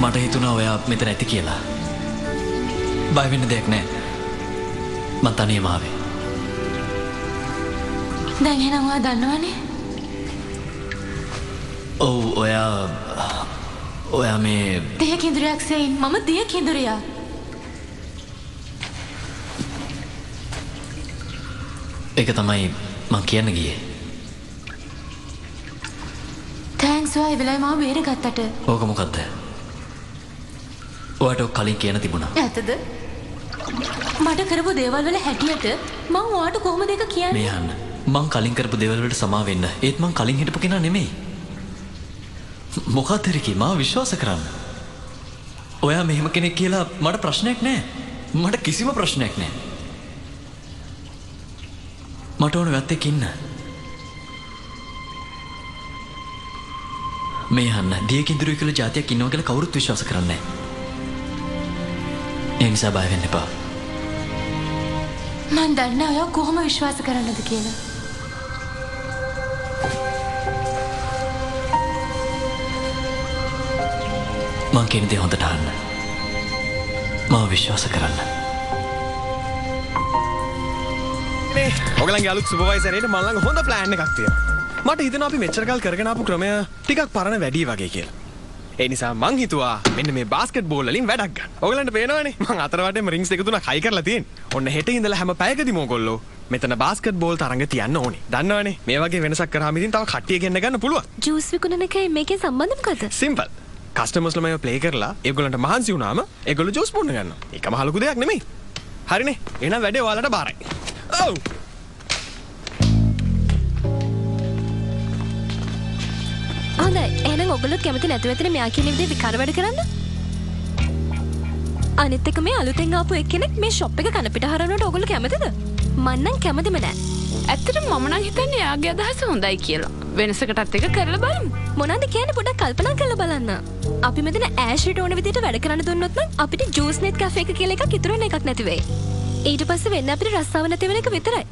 මට හිතුණා ඔයා මෙතන ඇති කියලා. බයවෙන්න දෙයක් නෑ. මං තනියම ආවේ දැන් එහෙනම් ඔයා දන්නවනේ. ඔව් ඔයා ඔයා මේ දෙය කිඳුරයක් සෙයින්. මම දිය කිඳුරයා. ඒක තමයි මං කියන්න ගියේ. තෑන්ක්ස් ඔයා ඒ වෙලාවේ මාව බේරගත්තට. ඕක මොකක්ද ඔයාට කලින් කියන තිබුණා. ඇතද මට කරපු දේවල් වල හැටියට මං ඔයාට කොහොමද ඒක කියන්නේ? මේ යන්න මං කලින් කරපු දේවල් වලට සමා වෙන්න. ඒත් මං කලින් හිටපු කෙනා නෙමෙයි. මොකක්ද රිකි? මාව විශ්වාස කරන්න. ඔයා මෙහෙම කෙනෙක් කියලා මට ප්‍රශ්නයක් නෑ. මට කිසිම ප්‍රශ්නයක් නෑ. මට ඕන වැත් එක්ක ඉන්න. මේ අහන්න දිය කිඳුරුයි කියලා જાතියක් ඉන්නවා කියලා කවුරුත් විශ්වාස කරන්නේ නැහැ. ඒ නිසා බය වෙන්න එපා. මන් දන්නේ ඔයා කොහොම විශ්වාස කරන්නද කියලා. මං කියන දේ හොඳට අහන්න. මාව විශ්වාස කරන්න. ඔගලන්ගේ අලුත් සුපවයිසරයට මල්ලඟ හොඳ ප්ලෑන් එකක් තියෙනවා. මට හිතෙනවා අපි මෙච්චර කල් කරගෙන ආපු ක්‍රමය ටිකක් පරණ වැඩි වගේ කියලා. ඒ නිසා මං හිතුවා මෙන්න මේ බාස්කට් බෝල් වලින් වැඩක් ගන්න. ඔයගලන්ට පේනවනේ මං අතර වටේම රින්ග්ස් දෙක තුනක් හයි කරලා තියෙන. ඔන්න හෙට ඉඳලා හැම පැයකදීම ඕගොල්ලෝ මෙතන බාස්කට් බෝල් තරඟ තියන්න ඕනේ. දන්නවනේ මේ වගේ වෙනසක් කරාම ඉතින් තව කට්ටිය ගෙන්න ගන්න පුළුවන්. ජූස් විකුණන එකයි මේකේ සම්බන්ධ මොකද? සිම්පල්. කස්ටමර්ස්ලා මේව ප්ලේ කරලා ඒගොල්ලන්ට මහන්සි වුණාම ඒගොල්ලෝ ජූස් බොන්න ගන්නවා. ඒක මහ ලොකු දෙයක් නෙමෙයි. හරිනේ. එහෙනම් වැඩේ ඔයාලට බාරයි. ඔව්. හොඳයි එහෙනම් ඔගොල්ලෝ කැමති නැතුව ඇතන මෙයා කියන විදිහේ විකාර වැඩ කරන්න? අනිත් එක මේ අලුතෙන් ආපු එක්කෙනෙක් මේ ෂොප් එක කන පිට හරවනට ඔගොල්ලෝ කැමතිද? මං නම් කැමතිම නෑ. ඇත්තට මම නම් හිතන්නේ එයාගේ අදහස හොඳයි කියලා. වෙනසකටත් එක කරලා බලමු. මොනවද කියන්නේ පොඩ්ඩක් කල්පනා කරලා බලන්න. අපි මෙතන ඇෂ්රිට ඕන විදිහට වැඩ කරන්න දුන්නොත් නම් අපිට ජූස් නෙට් කැෆේ එක කියලා එකක් ඉතුරු වෙන එකක් නැති වෙයි. ඊට පස්සේ වෙන්නේ අපිට රස්සාව නැති වෙන එක විතරයි.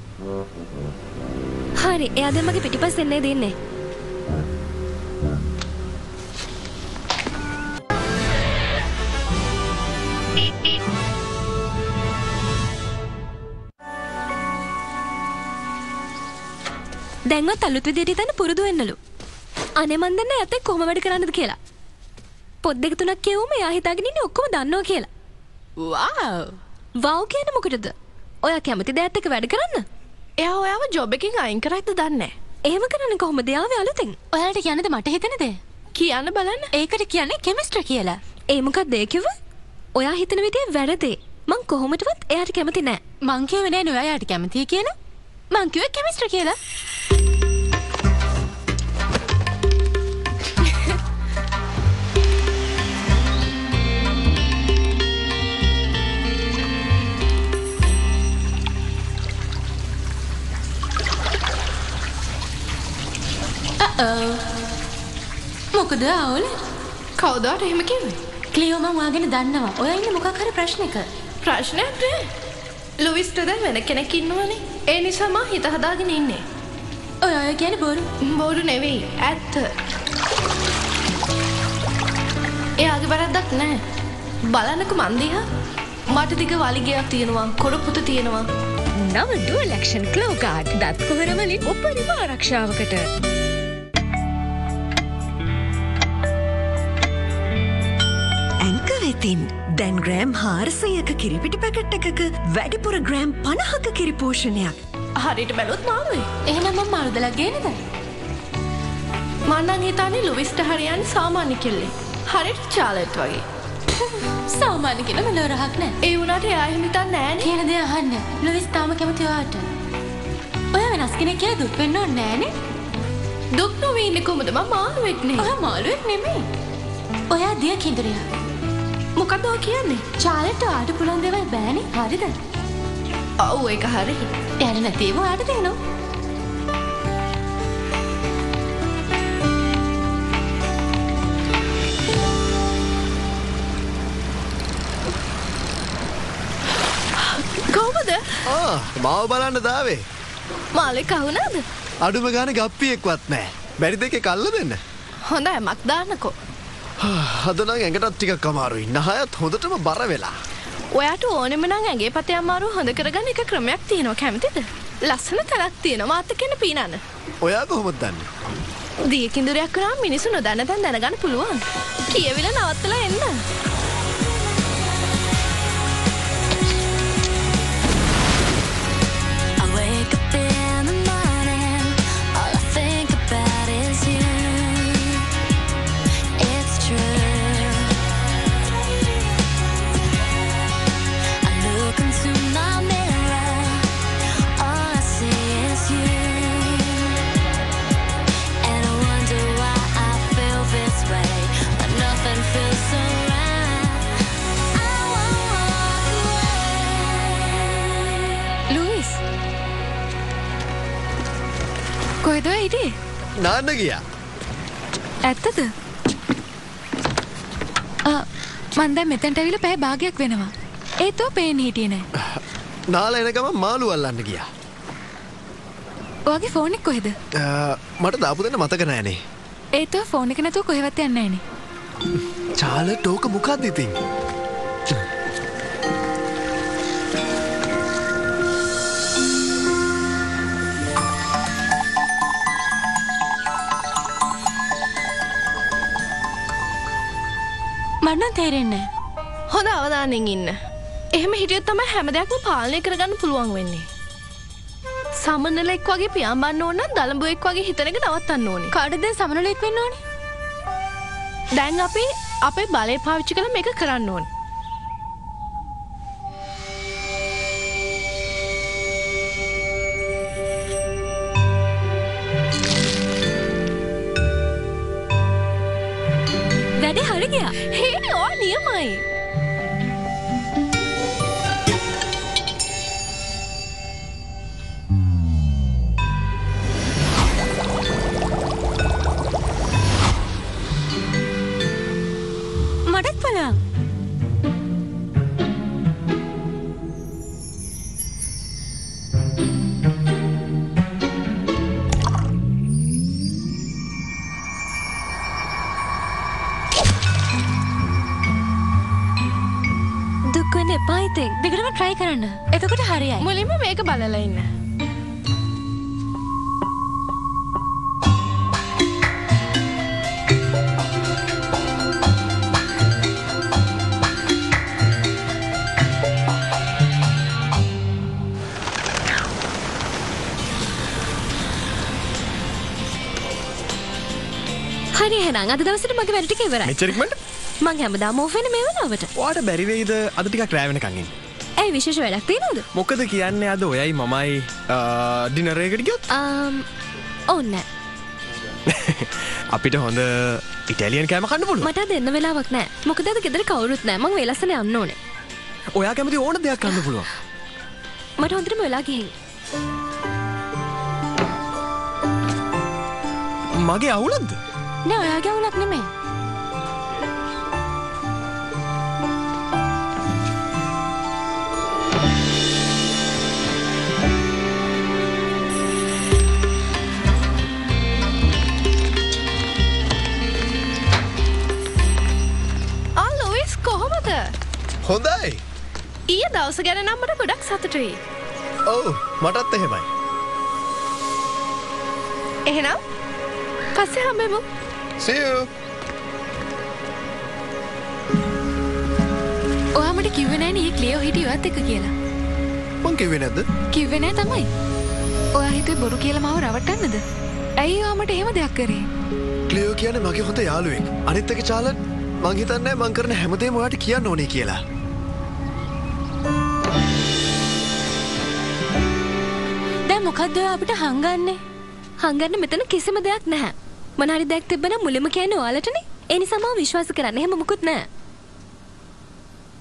හරි එයා දැන් මගේ පිටිපස්සේ එන්නේ දෙන්නේ. දැන්වත් අලුත් විදියට හිතන්න පුරුදු වෙන්නලු. අනේ මන් දන්නේ ඇත්තේ කොහොම වැඩ කරන්නද කියලා. පොත් දෙක තුනක් කියවුම එයා හිතාගෙන ඉන්නේ ඔක්කොම දන්නවා කියලා. වාව්. වව් කියන්නේ මොකටද? ඔයා කැමති දෙයක් එක්ක වැඩ කරන්න? එයා ඔයාව ජොබ් එකකින් අයින් කරයිද දන්නේ නැහැ. එහෙම කරන්නේ කොහොමද යාවේ අලුතෙන්? ඔයාලට කියන්නද මට හිතෙන දේ? කියන්න බලන්න. ඒකට කියන්නේ කෙමිස්ට්‍රි කියලා. ඒ මොකක්ද ඒ කිව්ව? ඔයා හිතන විදිය වැරදි. මං කොහොමදවත් එයාට කැමති නෑ. මං කිව්වේ නෑ නේ ඔයාට කැමතියි කියලා. මං කිව්වේ කෙමිස්ට්‍රි කියලා. මොකද අවුල? කවුදාට එහෙම කිව්වේ? ක්ලියෝ මං ඔයාගෙන දන්නවා. ඔයා ඉන්නේ මොකක් හරි ප්‍රශ්නයක. ප්‍රශ්නයක් නෑ. ලුවිස්ට දැන් වෙන කෙනෙක් ඉන්නවනේ. ඒ නිසා මං හිත හදාගෙන ඉන්නේ. ඔය ඔය කියන්නේ බොරු. බොරු නෙවෙයි. ඇත්ත. එයාගේ වැරද්දක් නෑ. බලන්නකෝ මන් දිහා. මට දිග වලිගයක් තියෙනවා. කොරපුත තියෙනවා. නව ඩුවලක්ෂන් කලෝගාඩ් දත් කොහරවලින් උපරිම ආරක්ෂාවකට. වෙතින් දැන් ග්‍රෑම් හාරසයක කිරිපිටි පැකට් එකක වැඩිපුර ග්‍රෑම් පණහක කිරිපෝෂණයක්. හරිට බැලුත් මාරුයි. එහෙනම් මම මරුදලක් ගේනද? මන්නන් හිතන්නේ ලුවිස්ට හරියන් සාමාන්‍ය කෙල්ලේ. හරිට චාලට් වගේ. සාමාන්‍ය කියලා මෙලෝ රහක් නෑ. ඒ වුණාට එයා එහෙම හිතන්නේ නෑනේ. කියන දේ අහන්න. ලුයිස් තාම කැමති ඔයාට. ඔයා වෙනස් කෙනෙක් කියලා දුක් වෙන්න ඕනේ නෑනේ. දුක් නොවී ඉන්නේ කොහමද මම මාළුවෙක් නේ. ඔයා මාළුවෙක් නෙමෙයි. ඔයා දිය කිඳුරියා. මොකද ඔයා කියන්නේ? චාලට ආට පුළුවන් දේවල් බෑනේ. හරිද? ඔව් ඒක හරි. එයාට නැතිව ඔයාට දෙනවා. කොහොමද? ආ මාව බලන්න දාවේ. මාලේ කවුනාද? අඩුම ගාන ගප්පියෙක්වත් නෑ. බැරි දෙකේ කල්ල දෙන්න. හොඳයි මක් දාන්නකෝ. හදනම් ඇඟටත් ටිකක් අමාරුයි. නහයත් හොඳටම බර වෙලා. ඔයාට ඕනෙම නම් ඇගේ පතේ අමාරු හොඳ කරගන්න එක ක්‍රමයක් තියෙනවා කැමතිද? ලස්සන තැනක් තියෙනවා මාත් එක්ක පීනන්න. ඔයා කොහොමද දන්නේ? දිය කිඳුරයක් කරාම මිනිස්සු නොදන්න තැන් දැනගන්න පුළුවන්. කියවිල නවත්තලා එන්න. ඔයා හිටියේ? නාන්න ගියා. ඇත්තද? ආ මං දැන් මෙතනට ඇවිල්ලා පැය භාගයක් වෙනවා. ඒත් ඔය පේන්නේ හිටියේ නෑ. නාලා එන ගමන් මාළු අල්ලන්න ගියා. ඔයාගේ ෆෝන් එක කොහෙද? මට දාපු දෙන්න මතක නෑනේ. ඒත් ඔය ෆෝන් එක නැතුව කොහෙවත් යන්නේ නෑනේ. චාලට ඕක මොකක්ද තේරෙන්නේ හොඳ අවධානෙන් ඉන්න. එහෙම හිටියොත් තමයි හැම දෙයක්ම පාලනය කරගන්න පුළුවන් වෙන්නේ. සමනලෙක් වගේ පියාඹන්න ඕන නම් දළඹුවෙක් වගේ හිතන එක නවත්තන්න ඕනේ. කාටද සමනලෙක් වෙන්න ඕනේ? දැන් අපි අපේ බලය පාවිච්චි කරලා මේක කරන්න ඕනේ. වැඩේ හරි ගියා. හේනේ ඔය නියමයි. Try කරන්න. එතකොට හරියයි. මුලින්ම මේක බලලා ඉන්න. හරි එහෙනම් අද දවසට මගේ වැඩ ටික ඉවරයි. මෙච්චර ඉක්මනට මං හැමදාම ඕෆ් වෙන්නේ මේ වෙලාවට. ඔයාට බැරි වෙයිද අද ටිකක් රෑ වෙනකන් ඉන්න? විශේෂ වැඩක් තියෙනවද? මොකද කියන්නේ අද ඔයයි මමයි ඩිනර් එකකට ගියොත් ඕන්න. අපිට හොඳ ඉටලියන් කෑම කන්න පුළුවන්. මට අද එන්න වෙලාවක් නෑ. මොකද අද ගෙදර කවුරුත් නෑ. මං වෙලස්සන යන්න ඕනේ. ඔයා කැමති ඕන දෙයක් කන්න පුළුවන්. මට හොඳටම වෙලා ගිහින්. මගේ අවුලක්ද? නෑ ඔයාගේ අවුලක් නෙමෙයි. හොඳයි ඊයේ දවස ගැන නම් මට ගොඩක් සතුටුයි. ඔව් මටත් එහෙමයි එහෙනම් පස්සේ හම්බෙමු. See you. ඔයා මට කිව්වේ නෑනේ ඊ ක්ලියෝ හිටියේ ඔයත් එක්ක කියලා. මං කිව්වේ නැද්ද? කිව්වේ නෑ තමයි. ඔයා හිතුවේ බොරු කියලා මාව රවට්ටන්නද? ඇයි ඔයා මට එහෙම දෙයක් කරේ? ක්ලියෝ කියන්නේ මගේ හොඳ යාළුවෙක්. අනිත් එක චාලන් මං හිතන්නේ මං කරන හැමදේම ඔයාට කියන්න ඕනේ කියලා. ඔයා අපිට හංගන්නේ? හංගන්න මෙතන කිසිම දෙයක් නැහැ. මොන හරි දෙයක් තිබ්බනම් මුලින්ම කියන්නේ ඔයාලටනේ. ඒ නිසා මම විශ්වාස කරන්නේ එහෙම මුකුත් නැහැ.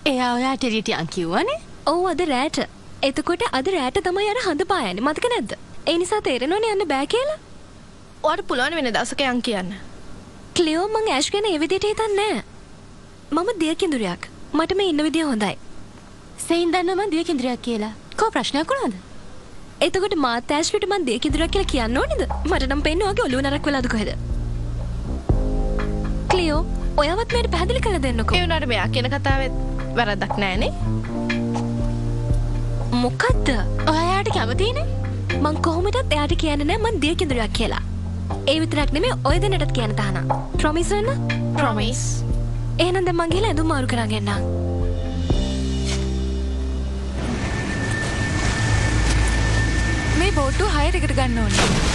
එයා ඔයාට රිටියන් කිව්වනේ? ඔව් අද රෑට. එතකොට අද රෑට තමයි අර හඳ පායන්නේ. මතක නැද්ද? ඒ නිසා තේරෙනවනේ යන්න බෑ කියලා. ඔයාට පුළුවන් වෙන දවසක යන් කියන්න. ක්ලියෝ මං ඇෂ් ගැන ඒ විදිහට හිතන්නේ නැහැ. මම දියකිඳුරයක්. මට මේ ඉන්න විදිය හොඳයි. සෙයින් දන්නවා මං දියකින්ද්‍රයක් කියලා. කෝ ප්‍රශ්නයක් වුණාද? එතකොට මාත් ඇෂ්විට මං දියකිඳුරයක් කියලා කියන්න ඕනේද? මට නම් පේන්නේ ඔයාගේ ඔළුව නරක් වෙලාද කොහෙද? ක්ලියෝ, ඔයාවත් මේට පැහැදිලි කරලා දෙන්නකෝ. ඒ වුණාට මෙයා කියන කතාවෙත් වැරද්දක් නෑනේ. මොකද්ද? ඔයාට කැමතිනේ? මං කොහොමදත් එයාට කියන්නේ නෑ මං දියකිඳුරයක් කියලා. ඒ විතරක් නෙමෙයි ඔය දෙන්නටත් කියන්න තහනම්. ප්‍රොමිස් වෙන්න? ප්‍රොමිස්. එහෙනම් දැන් මං ගිහලා ඇඳුම් මාරු කරන් එන්නම්. මේ බෝට්ටුව හය දෙකට ගන්න ඕනේ.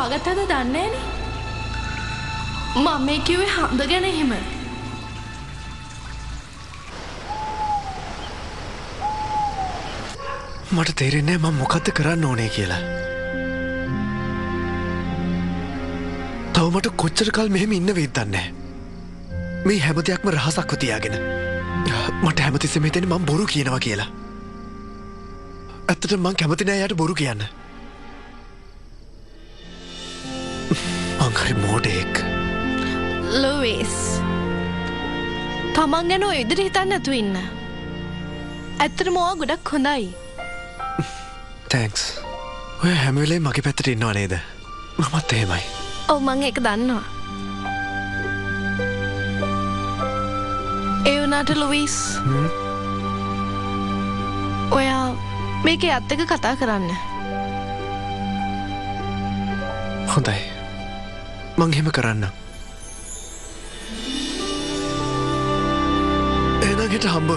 හොයාගත්තද දන්නේ නෑනේ. මම මේ කිව්වේ හඳ ගැන එහෙම. මට තේරෙන්නේ මම මොකද්ද කරන්න ඕනේ කියලා. තව මට කොච්චර කල් මෙහෙම ඉන්න වෙයිද දන්නේ නැහැ. මේ හැම දෙයක්ම රහසක්ව තියාගෙන. මට හැමතිස්සෙම හිතෙන්නේ මම බොරු කියනවා කියලා. ඇත්තට මං කැමති නෑ යාට බොරු කියන්න. මං හරි මෝඩයෙක්. ලොවිස්. තමන් ගැන විදිහට හිතන්න නැතුව ඉන්න. ඇත්තටම ඔයා ගොඩක් හොඳයි. තැන්ක්ස්. ඔය හැමවෙලේ මගේ පැත්තට ඉන්නවා නේද? මමත් එහෙමයි. ඔව් මං ඒක දන්නවා. ඒ වුණාට ලොවිස් ඔයා මේක ඇත්ත එක කතා කරන්න. හොඳයි. මං එහෙම කරන්න. එහෙනම් හෙට හම්බ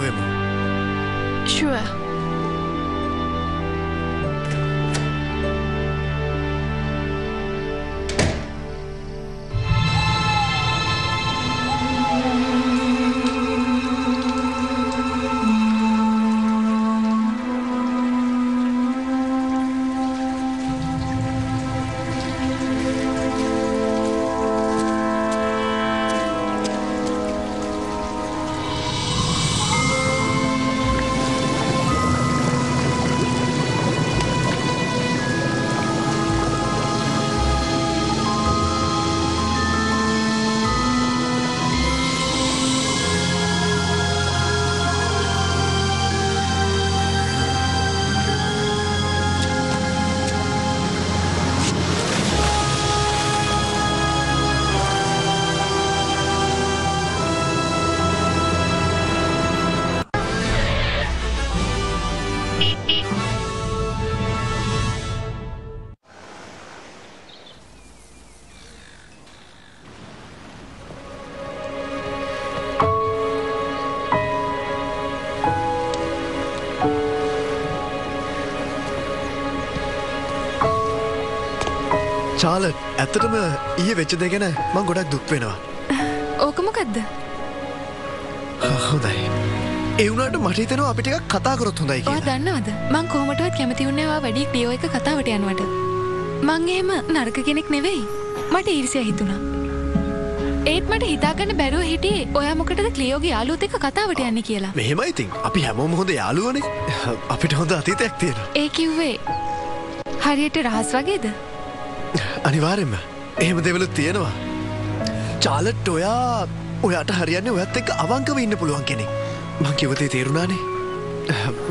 ඇත්තටම ඊය වෙච්ච දෙ ගැන මං ගොඩක් දුක් වෙනවා. ඕකමකක්ද හොඳයි. එවුණට මටහිතනවා අපිට එකක් කතා කරොත් හොඳයි ඔය කියලා. දන්නවද? මං කොහමටවත් කැමති උන්නවා වැඩි ක්ලියෝ එක කතාවට යනවට. මං එහෙම නරක කෙනෙක් නෙවෙයි. මට ඊර්සිය හිතුණා. ඒත් මට හිතාගන්න බැරුව හිටියේ ඔයා මොකටද ක්ලියෝගේ යාලුත් එක කතාවට යන්න කියලා. මෙහෙමයි ඉතින්. අපි හැමෝම හොඳ යාළුවනේ. අපිට හොඳ අතීතයක් තියෙන. ඒ කිව්වේ හරියට රහස් වගේද අනිවාරෙන්ම එහෙම දෙවලුත් තියෙනවා. චාලට් ඔයා ඔයාට හරියන්න ඔයත් එක්ක අවංකව ඉන්න පුළුවන් කෙනෙක්. මං කිවතේ තේරුණානේ.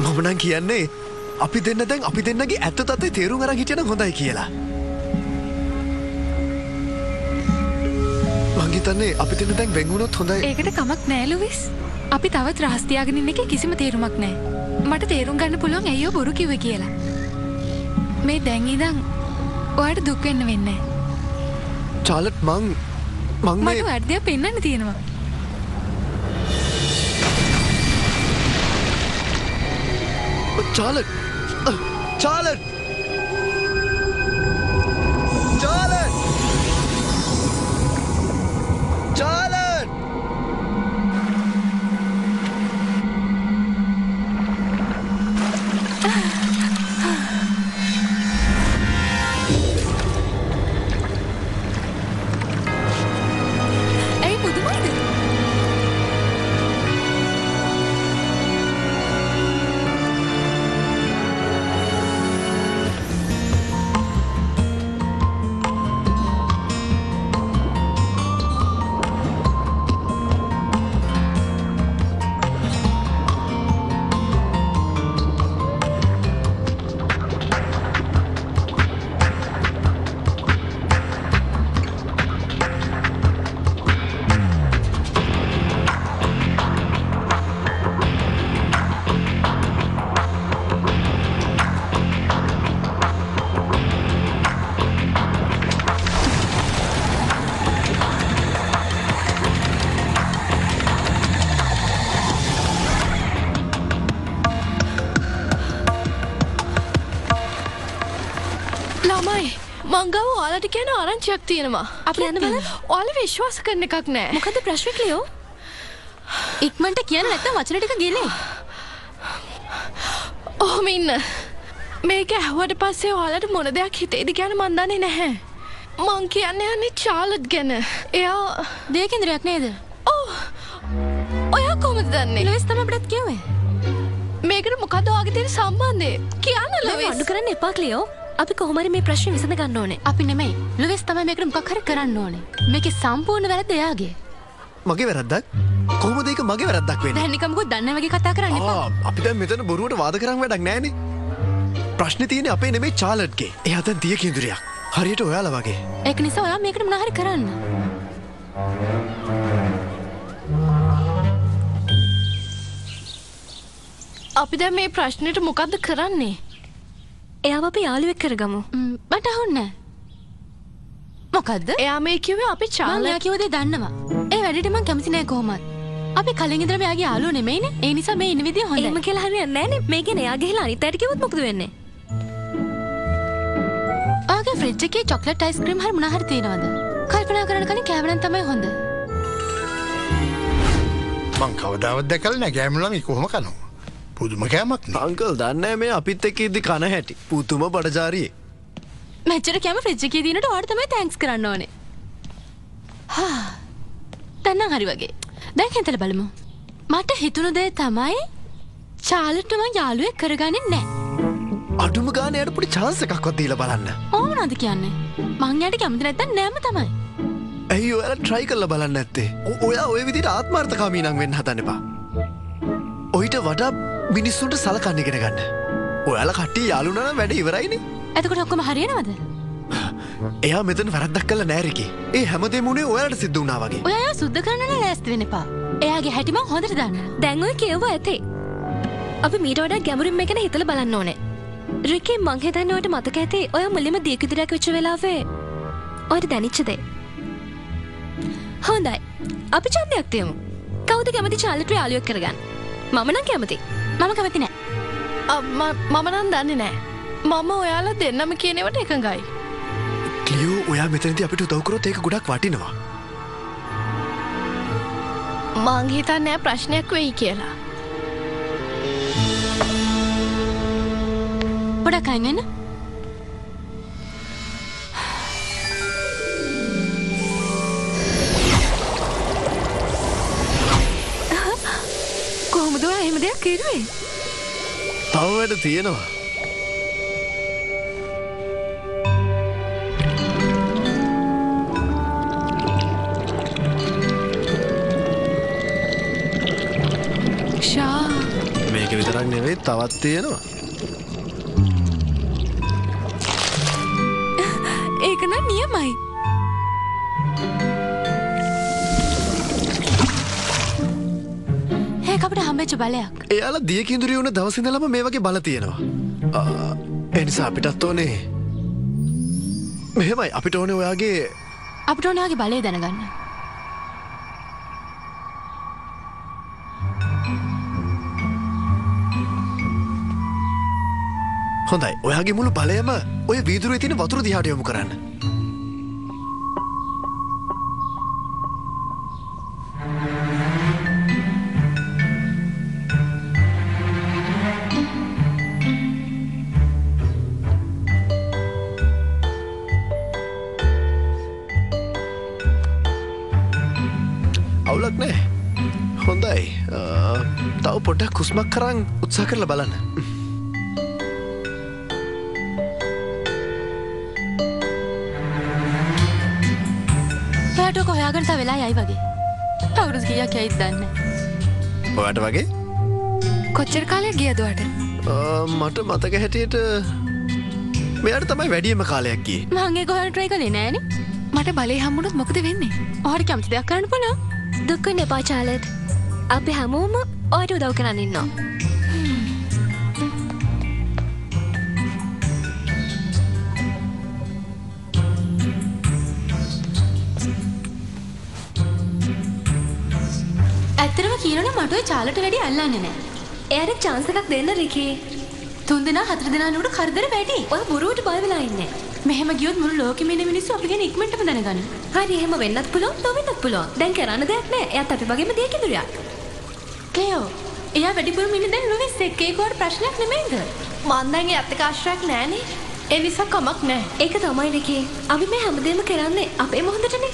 මමනං කියන්නේ අපි දෙන්න දැන් අපි දෙන්නගේ ඇත්ත තත්ේ තේරුම් අර හිටන හොඳයි කියලා. මංගිතන්නේ අපි දෙන්න දැන් වෙංගුණොත් හොඳයි ඒකට කමක් නෑලුවිස් අපි තවත් රහස්තියාගෙනන්න එක කිසිම තේරුමක් නෑ මට තේරුම් ගන්න පුළුවන් ඇයෝ බොරු කිව කියලා මේ දැන්ඉදං ඔයාට දුක්වෙන්න වෙන්න චාලට් මං මං මට වැඩදය පෙන්න්න තියෙනවා. චාලට් චාලට් කියන ආරංචියක් තියෙනවා අපි යන්න බලන්න. ඔයාල විශ්වාස කරන එකක් නෑ මොකද ප්‍රශ්නේ ක්ලියෝ? ඉක්මනට කියන්න නැත්නම් වචන ටික ගෙලේ. ඔහොම ඉන්න මේක ඇහුවට පස්සේ ඔයාලට මොන දෙයක් හිතේද ගැන මන් දන්නේ නැහැ මං කියන්න යන්නේ චාලට් ගැන එයා දේකේන්ද්‍රයක් නේද? ඕ ඔයා කොහොමද දන්නේ ලුයිස් තමයි අපිටත් කිව්වේ. මේකට මොකද ඔයාගේ තියෙන සම්බන්ධය කියන්න ලුයිස් අඩු කරන්න එපා ක්ලියෝ. අපි කොහොම හරි මේ ප්‍රශ්නේ විසඳ ගන්න ඕනේ. අපි නෙමෙයි. ලුයිස් තමයි මේකට මොකක් හරි කරන්න ඕනේ. මේකේ සම්පූර්ණ වැරද්ද එයාගේ. මගේ වැරද්දක් කොහොමද ඒක මගේ වැරද්දක් වෙන්නේ දැන් නිකන් මොකද දන්නේ වගේ කතා කරන්න එපා. අපි දැන් මෙතන බොරුවට වාද කරන් වැඩක් නෑනේ ප්‍රශ්නේ තියෙන්නේ අපේ නෙමෙයි චාලට්ගේ එයා දැන් දිය කිඳුරියක් හරියට ඔයාලා වගේ ඒක නිසා ඔයා මේකට මොනා හරි කරන්න. අපි දැන් මේ ප්‍රශ්නෙට මොකද්ද කරන්නේ එයාව අපි යාළුවෙක් කරගමු. මට අහුන්නේ මොකද්ද? එයා මේ කිව්වේ අපි මං චාලට් එයා කිව්ව දේ දන්නවා. ඒ වැඩේට මං කැමති නෑ කොහොමත්. අපි කලින් ඉඳලම එයාගේ යාළුවෝ නෙමෙයිනේ. ඒ නිසා මේ ඉන්න විදිය හොඳයි. එහෙම කියලා හරියන්නේ නැහනේ. මේ ගැන එයා ගිහලා අනිත් අයට කිව්වොත් මොකද වෙන්නේ? ඔයාගේ ෆ්‍රිජ් එකේ චොක්ලට් අයිස්ක්‍රීම් හරි මොනා හරි තියෙනවද? කල්පනා කරන කලින් කෑවනම් තමයි හොඳ. මං කවදාවත් දැකලා නෑ ගෑමුලම කොහොම කනවා. පුදුම කෑමක් අංකල් දන්න මේ අපිත් එක් ඉදි කන හැටි. පුතුම බඩජාරයේ මෙච්චර කැම ෆ්‍රිජ්ජක දීනට වාර්තමයි තැන්ක්ස් කරන්න ඕනේ. දන්නම් හරි වගේ. දැන් හිතල බලමු. මට හිතුණු දේ තමයි චාලටම යාළුවෙක් කරගන්න නෑ අඩුම ගාන යටපුට චාන්ස එකක්වත් දීල බලන්න. ඕම නද කියන්නේ? මං යට කැමති නැත්තන් නෑම තමයි. ඇයි ඔයාලා ට්‍රයි කල්ල බලන්න ඇත්තේ ඔයා ඔය විදිට ආත්මාර්ථකාමීනං වෙන්න හතන්නවා ඔයිට වඩා මිනිස්සුන්ට සලකන්න ඉගෙන ගන්න ඔයාලා කට්ටිය යාළුනා නම් වැඩ ඉවරයිනේ එතකොට ඔක්කොම හරියනවද? එයා මෙතන වැරද්දක් කළා නෑ රිකේ ඒ හැමදේම උනේ ඔයාලට සිද්ධ වුණා වගේ ඔයා සුද්ධ කරන්න ලෑස්ති වෙන්න එපා. එයාගේ හැටි මං හොඳට දන්නවා. දැන් ඔය කියවුවා ඇතේ. අපි මීට වඩා ගැඹුරින් මේක ගැන හිතලා බලන්න ඕනේ. රිකි මං හිතන්නේ ඔයාලට මතක ඇති ඔය මුලින්ම දීකිදිරයක් වෙච්ච වෙලාවේ ඔයාලට දැනෙච්ච දේ. හොඳයි. අපි ඡන්දයක් තියමු. කවුද කැමති චාලට් යාළුවෙක් කරගන්න? මම නම් කැමති. මම කැමති නෑ. මම නම් දන්නේ නෑ. මම ඔයාලා දෙන්නම කියනවට එකඟයි. ක්ලියෝ ඔයා මෙතනදී අපිට උදව් කරොත් ඒක ගොඩක් වටිනවා. මං හිතන්නේ නෑ ප්‍රශ්නයක් වෙයි කියලා. පොඩක් අයින් කොහොමද ඔයා එහෙම දෙයක් කිරුවේ? තව වැඩ තියෙනවා ෂා මේක විතරක් නෙවෙයි තවත් තියෙනවා ඒක නම් නියමයි. අපිට හම්බෙච්ච බලයක්. එයාලා දිය කිඳුරිය වුණ දවස් ඉඳලම මේ වගේ බල තියෙනවා. ආ, ඒ නිසා අපිටත් ඕනේ මෙහෙමයි අපිට ඕනේ ඔයාගේ අපිට ඕනේ ඔයාගේ බලය දැනගන්න. හොඳයි ඔයාගේ මුළු බලයම ඔය වීදුරුවේ තියෙන වතුර දිහාට යොමු කරන්න. අවුලක් නෑ හොඳයි තව පොඩ්ඩක් කුස්මක් කරන් උත්සා කරලා බලන්න හොයාගන්න තව වෙලා යයි වගේ. කවුරුත් කීයක් යයිද දන්නේ. ඔයාට වගේ කොච්චර කාලයක් ගියද ඔයාට? ආ, මට මතක හැටියට මෙයාට තමයි වැඩියම කාලයක් ගියේ මං ඒක හොයන්න try කළේ නෑනේ. මට බලේ හම්බුනොත් මොකද වෙන්නේ? ඔයාට කැමති දෙයක් කරන්න පුළුවන්. දුක් වෙන්න එපා චාලට්. අපි හැමෝම ඔයාට උදව් කරන්න ඉන්නවා. ඇත්තටම කියනවනම් මට ඔය චාලට වැඩි අල්ලන්නේ නෑ. එයාට chance එකක් දෙන්න රිකි. තුන් දෙනා හතර දෙනා නුට කරදර වැඩි. ඔය බොරුවට බය වෙලා ඉන්නේ. මෙහෙම ගියොත් මුළු ලෝකෙම ඉන්න මිනිස්සු අපි ගැන ඉක්මනටම දැනගන්න. හරි එහෙම වෙන්නත් පුළුවන් නොවෙන්නත් පුළුවන්. දැන් කරන්න දෙයක් නෑ. එයාත් අපි වගේම දියකිඳුරියක්. ක්ලියෝ, එයා වැඩිපුරම ඉන්නේ දැන් ලුවිස් එක්ක ඒකෝට ප්‍රශ්නයක් නෙමෙයිද? මන් දැන් ඒ අත්ත කාශ්‍රයක් නෑනේ. ඒ නිසා කමක් නෑ. ඒක තමයි රිකී. අපි මේ හැමදේම කරන්නේ අපේ මොහොතටනේ.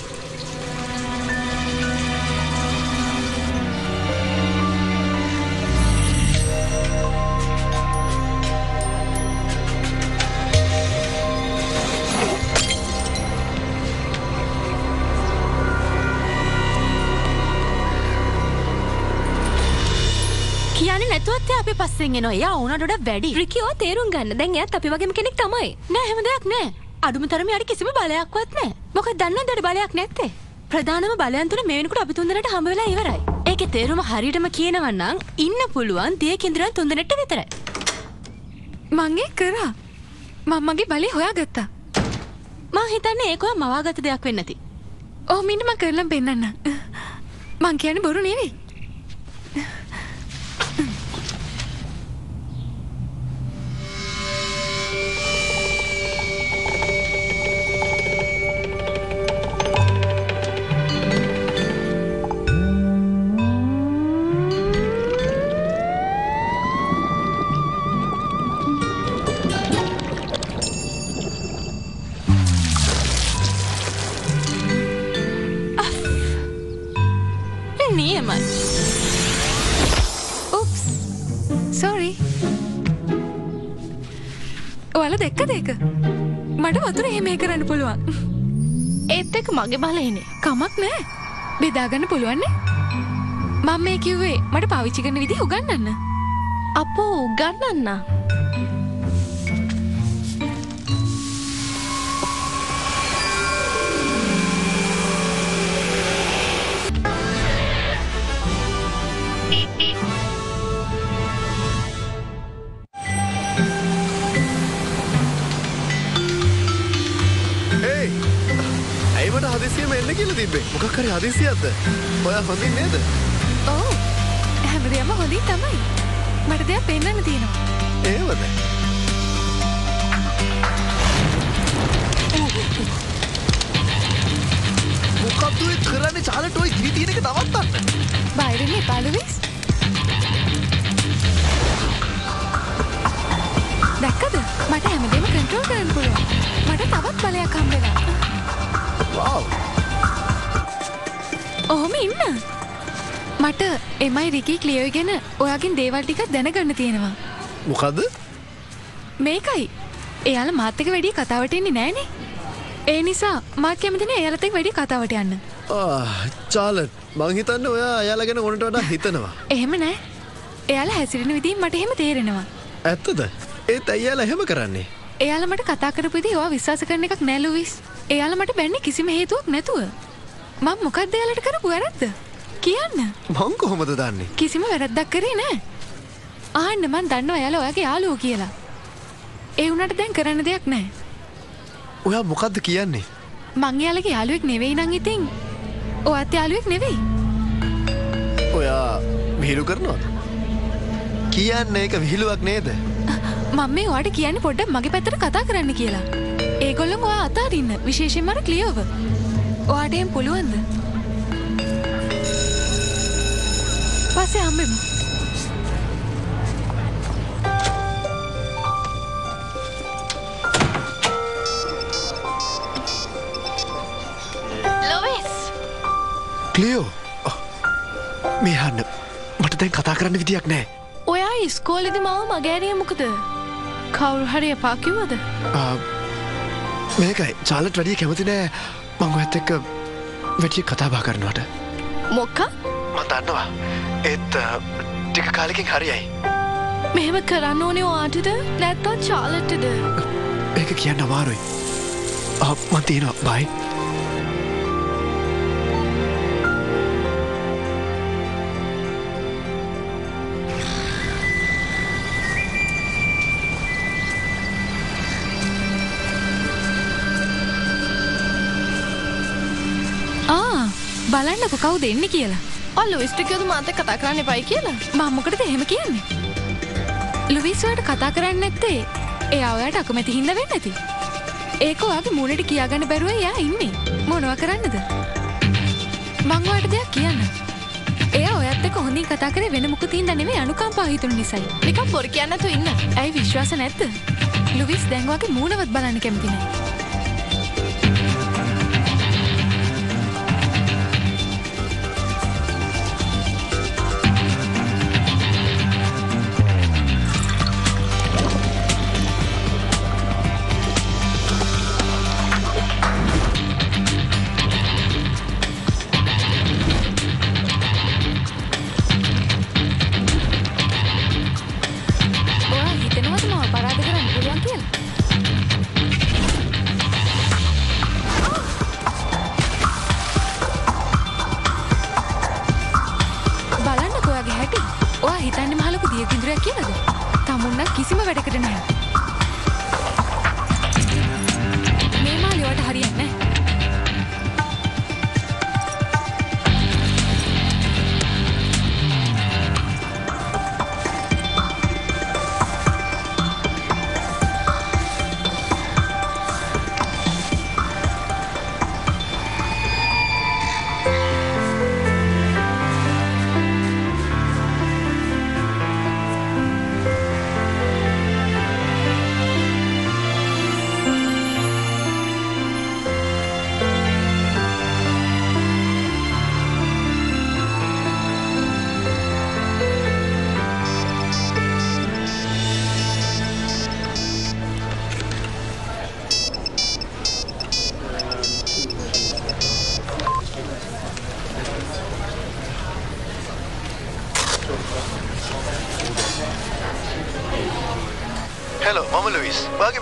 පස්සෙන් එනවා. එයා ඕනට වඩා. රිකියෝ තේරුම් ගන්න. දැන් එයාත් අපි වගේම කෙනෙක් තමයි. නෑ එහෙම දෙයක් නෑ. අඩුම තරමේ යාට කිසිම බලයක්වත් නෑ. මොකද දන්නවද යාට බලයක් නැත්තේ? ප්‍රධානම බලයන් තුන මේ වෙනකොට අපි තුන්දෙනාට හම්බ වෙලා ඉවරයි. ඒකේ තේරුම හරියටම කියනවා නම් ඉන්න පුළුවන් දිය කිඳුරන් තුන්දෙනෙක්ට විතරයි. මං ඒ කරා. මම මගේ බලේ හොයාගත්තා. මං හිතන්නේ ඒක ඔයා මවාගත දෙයක් වෙන්න ඇති. ඔහොම ඉන්න මං කරලා පෙන්නන්න. මං කියන්නේ බොරු නෙවෙයි. ඒක? මට වතුර එහෙම කරන්න පුළුවන්. ඒත් එක මගේ බලයනේ. කමක් නෑ. බෙදාගන්න පුළුවන්නේ? මම මේ කිව්වේ මට පාවිච්චි කරන විදිහ උගන්වන්න. අපෝ උගන්නන්න. හදිසියම එන්න කියල තිබේ මොකක් හරි හදිසියක්ද ඔය හොඳින් නේද ඔව්. හැමදේම හොඳින් තමයි. මට දෙයක් පෙන්වන්න තියෙනවා. ඒවද මොකක්දුවේ කරන්නේ චාලට ඔයි ගිරි තියෙන එක නවත්තන්න බයිරෙන්න එපා ලුවිස්. දැක්කද? මට හැමදේම කන්ට්‍රෝල් කරන්න පුළුවන්. මට තවත් බලයක් හම්බ වෙලා. වව් ඔහොම ඉන්න. මට එමයි රිකී ක්ලියෝයි ගැන ඔයාගෙන් දේවල් ටිකක් දැනගන්න තියෙනවා. මොකද මේකයි. එයාලා මාත් එක්ක වැඩි කතාවට එන්නේ නෑනේ. ඒ නිසා මාත් කැමතිනේ එයාලත් එක්ක වැඩි කතාවට යන්න. චාලට් මං හිතන්න ඔයා අයාලා ගැන ගොනට වඩා හිතනවා එහෙම නෑ. එයාලා හැසිරෙන විදිහ මට එහෙම තේරෙනවා. ඇත්තද ඒත් ඇයියාලා එහෙම කරන්නේ එයාලා මට කතා කරපු විදිහ ඔයා විශ්වාස කරන එකක් නෑ ලුවිස්. එයාලා මට බැන්නේ කිසිම හේතුවක් නැතුව. මම මොකක්ද එයාලට කරපු වැරද්ද? කියන්න. මං කොහොමද දන්නේ කිසිම වැරද්දක් කරේ නෑ. ආන්න මන් දන්නවා එයාලා ඔයාගේ යාළුවෝ කියලා. ඒ වුණාට දැන් කරන්න දෙයක් නෑ. ඔයා මොකක්ද කියන්නේ මං එයාලගේ යාළුවෙක් නෙවෙයි නම් ඉතින් ඔයත් යාළුවෙක් නෙවෙයි. ඔයා විහිළු කරනවද කියන්න ඒක විහිළුවක් නේද මම මේ ඔයාට කියන්නේ පොඩ්ඩක් මගේ පැත්තට කතා කරන්න කියලා. ඒගොල්ලෝ ඔයා අතාරින්න. විශේෂයෙන්ම අර ක්ලියෝව. ඔයාට එම් පුළුවන්ද? පස්සේ හම්බෙමු. ලොවිස්! ක්ලියෝ! මේ හන්න මට දැන් කතා කරන්න විදියක් නෑ ඔයා ඉස්කෝලෙදි මාව මගෑරිය මොකද? කවුරු හරි එපා කිව්වද? ආ, මේකයි. චාලට වැඩිය කැමති නෑ. මංග ඇත් එක්ක වැඩිය කතාබා කරනවට. මොක්ක? මතන්නවා ඒත් ටික කාලෙකින් හරියයි. මෙහෙම කරන්න ඕනේ ඔයාටද? නැත්තම් චාලට්ටද ඒක කියන්න අමාරුයි. ආ, මං තියෙනවා. බයි බලන්නකො කවුද එන්නේ කියලා. ඔය ලුයිස්ට කිව්වද මාත් එක්ක කතා කරන්න එපයි කියලා මම මොකටද එහෙම කියන්නේ? ලුවිස් ඔයාට කතා කරන්නේ නැත්තේ එයා ඔයාට අකමැති හින්දා වෙන්නේ නැති. ඒක ඔයාගේ මූණට කියාගන්න බැරුව එයා ඉන්නේ. මොනවා කරන්නද? මං ඔයාට දෙයක් කියන්න. එයා ඔයත් එක්ක හොඳින් කතා කරේ වෙන මොකද හින්දා නෙවෙයි අනුකම්පාව හිතුණු නිසායි. නිකන් බොරු කියන්න නැතුව ඉන්න. ඇයි විශ්වාස නැද්ද? ලුවිස් දැන් ඔයාගේ මූණවත් බලන්න කැමති නැහැ.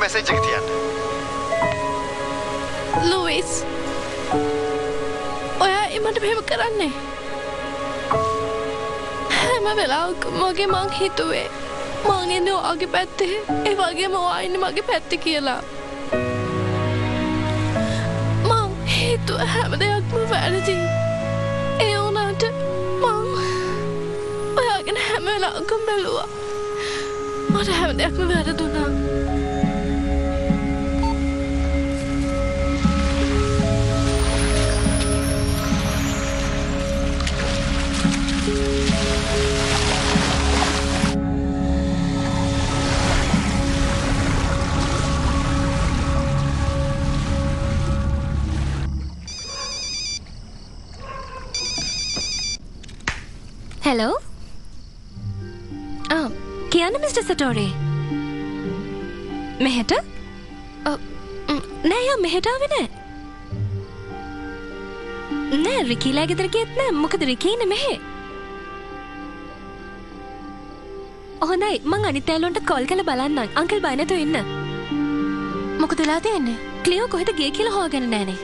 ලුවිස් වගේ මැසේජ් එක තියන්න ලුවිස් ඔයා එමට මෙහෙම කරන්නේ? හැම වෙලාවක මගේ මං හිතුවේ මං එන්න ඔයාගේ පැත්තේ. ඒ වගේම ඔයා ඉන්නේ මගේ පැත්තේ කියලා. මං හිතුව හැම දෙයක්ම වැරදි. ඒ වුණාට මං ඔයාගෙන හැම වෙලාවකම බැලුවා. මට හැම දෙයක්ම වැරදුනා. හෙලෝ කියන්න මිට. සටෝරේ මෙහෙට නෑ මෙහෙටාව නෑ රිකිලා ගෙදර ගියත් නෑ මොකද රිකීන මෙහෙ හොඳයි මං අනිතෑලොන්ට කොල් කළ බලන්න අංකල් බයනතු ඉන්න මොකද වෙලා තියෙන්නේ කලියෝ කොහෙද ගිය කියලා හොයාගෙන නෑනේ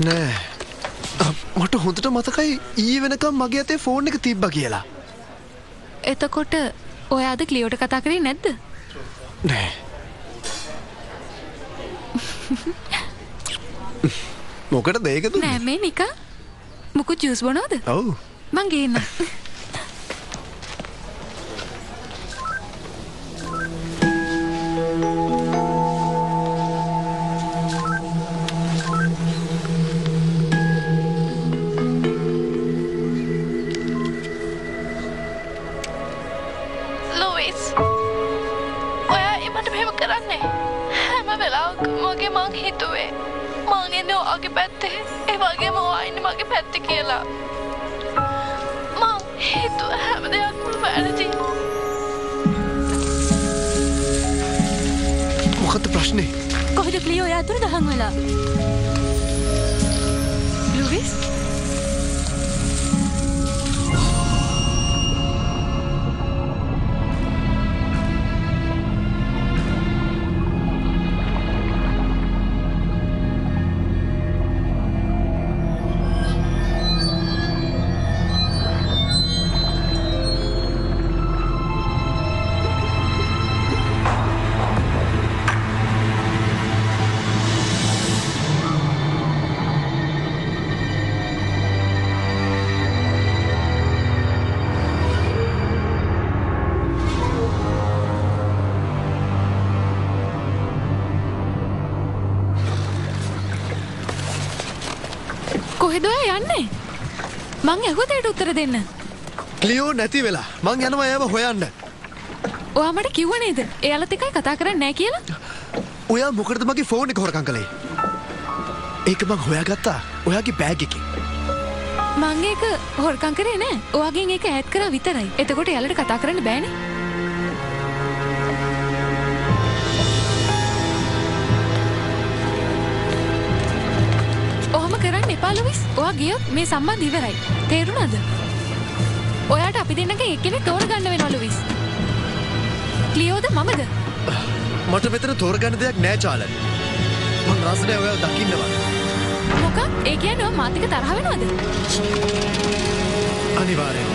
නෑ. මට හොඳට මතකයි ඊ වෙනකම් මගේ අතේ ෆෝන් එක තිබ්බ කියලා. එතකොට ඔයාද ක්ලියෝට කතා කරේ නැද්ද? නෑ. මොකට දේකතු නෑ මේ නිකා. මුකුත් ජූස් බොනවද? ඔව්. මං ලුවිස් මං ඇහුවතයට උත්තර දෙන්න. ක්ලියෝ නැති වෙලා. මං යනවා ඇව හොයන්න. ඔයා මට කිව්ව නේද? එයාලත් එකයි කතා කරන්නේ නැහැ කියලා? ඔයා මොකටද මගේ ෆෝන් එක හොරකම් කළේ? ඒක මං හොයාගත්තා. ඔයාගේ බෑග් එකේ. මං ඒක හොරකම් කරේ නෑ ඔයාගෙන් ඒක ඈඩ් කරා විතරයි. එතකොට එයාලට කතා කරන්න බෑනේ එපා ලුවිස් ඔයා ගියොත් මේ සම්බන්ධ ඉවරයි. තේරුණාද? ඔයාට අපි දෙන්නගේ එක්කෙනෙක් තෝරගන්න වෙනවා ලුවිස්. ක්ලියෝද මමද? මට මෙතන තෝරගන්න දෙයක් නෑ චාලන්. මං ආසනය ඔයා දකින්නවා මොකක්? ඒ කියන්නේ ඔයා මාත් එක්ක තරහ වෙනවද? අනිවාර්යෙන්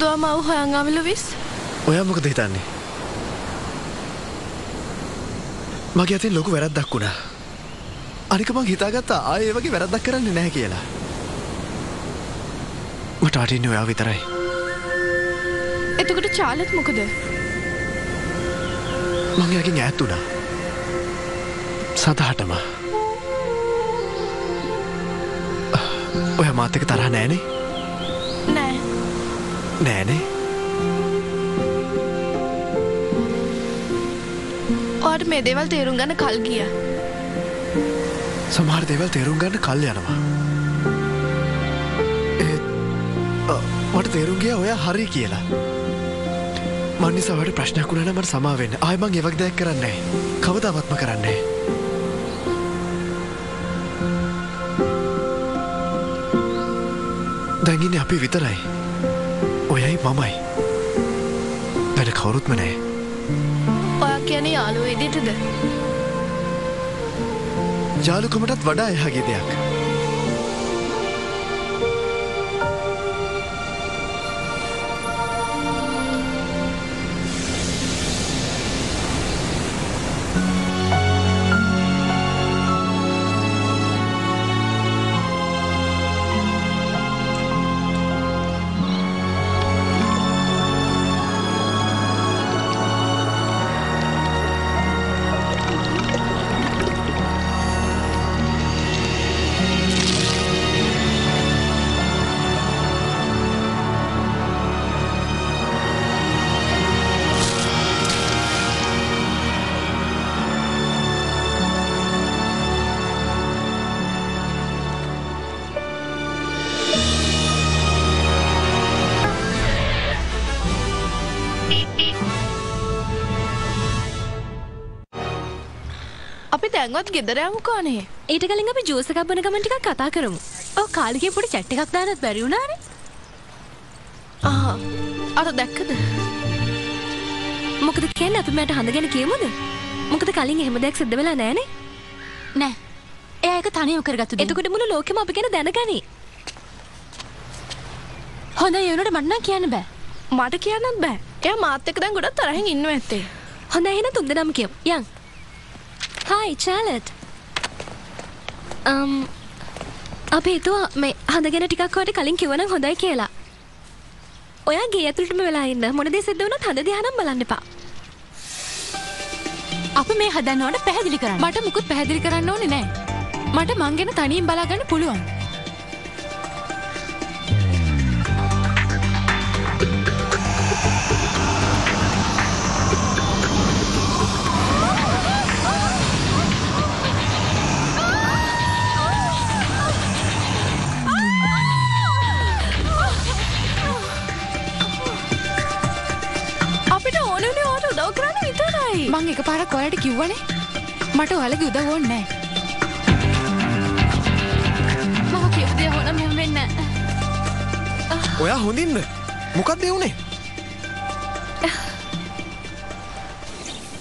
පුදුවම අව් හොයන් අමිලු විස්? ඔයා මොකද හිතන්නේ? මගේ අතින් ලොකු වැරද්දක් වුණා. අනික මං හිතාගත්තා ආය ඒ වගේ වැරද්දක් කරන්නේ නැහැ කියලා. මට අටින්නේ ඔයා විතරයි. එතකොට චාලත් මොකද? මං එයාගෙන් ඈත් වුණා. සතහටම ඔයා මාත් එක්ක තරහ නෑනේ නෑනේ. ඔයාට මේ දේවල් තේරුම් ගන්න කල් ගිය. සමහර දෙවල් තේරුම් ගන්න කල් යනවා. මට තේරුම් ගිය ඔය හරි කියලා. මන්නිසාවට ප්‍රශ්නයක් වුණන මට සමාවෙන්න ආයමං එවක් දෙයක් කරන්නේ කවදාවත්ම කරන්නේ දැගින්න අපි විතරයි මමයි. වැඩ කවුරුත්ම නෑ ඔයා කියන යාලුව ඉදිටද ජාලුකමටත් වඩා එහගේ දෙයක් දැන්වත් ගෙදරයමුකානේ ඊට කලින් අපි ජූස එකක් බොන ගමන් ටිකක් කතා කරමු. ඔව් කාලිගේ පොඩි චැට් එකක් දාන්නත් බැරි වුණානේ. ආ අර දැක්කද මොකද කියන්නේ අපි මට හඳගෙන කියමුද? මොකද කලින් එහෙම දෙයක් සිද්ධ වෙලා නැහනේ. නෑ. එයා ඒක තනියම කරගත්තු දෙයක්. එතකොට මුළු ලෝකෙම අපි ගැන දැනගනි. හොඳයි ඒ උනට මට නම් කියන්න බෑ. මට කියන්නත් බෑ. එයා මාත් එක්ක දැන් ගොඩක් තරහින් ඉන්නවා ඇත්තේ. හොඳයි එහෙනම් තුන්දෙනාම කියමු. යන්. Hi Charlotte. um අපි හිතුවා මේ හඳගෙන ටිකක් වට කලින් කිව්වනම් හොඳයි කියලා. ඔයා ගේ ඇතුළටම වෙලා ඉන්න මොන දේ සිද්ධ වුණත් හඳ දිහා නම් බලන්න එපා. අපි මේ හදන්නවට පැහැදිලි කරන්න. මට මුකුත් පැහැදිලි කරන්න ඕනේ නෑ. මට මං ගැන තනියෙන් බලාගන්න පුළුවන්. විතරයි. මං එක පාරක් ඔයාලට කිව්වනේ. මට ඔයාලගේ උදව් ඕනේ. මම කියපු දේ හොනම් මෙහෙම වෙන්නේ ඔයා හොඳින්ද මොකක්ද වුණේ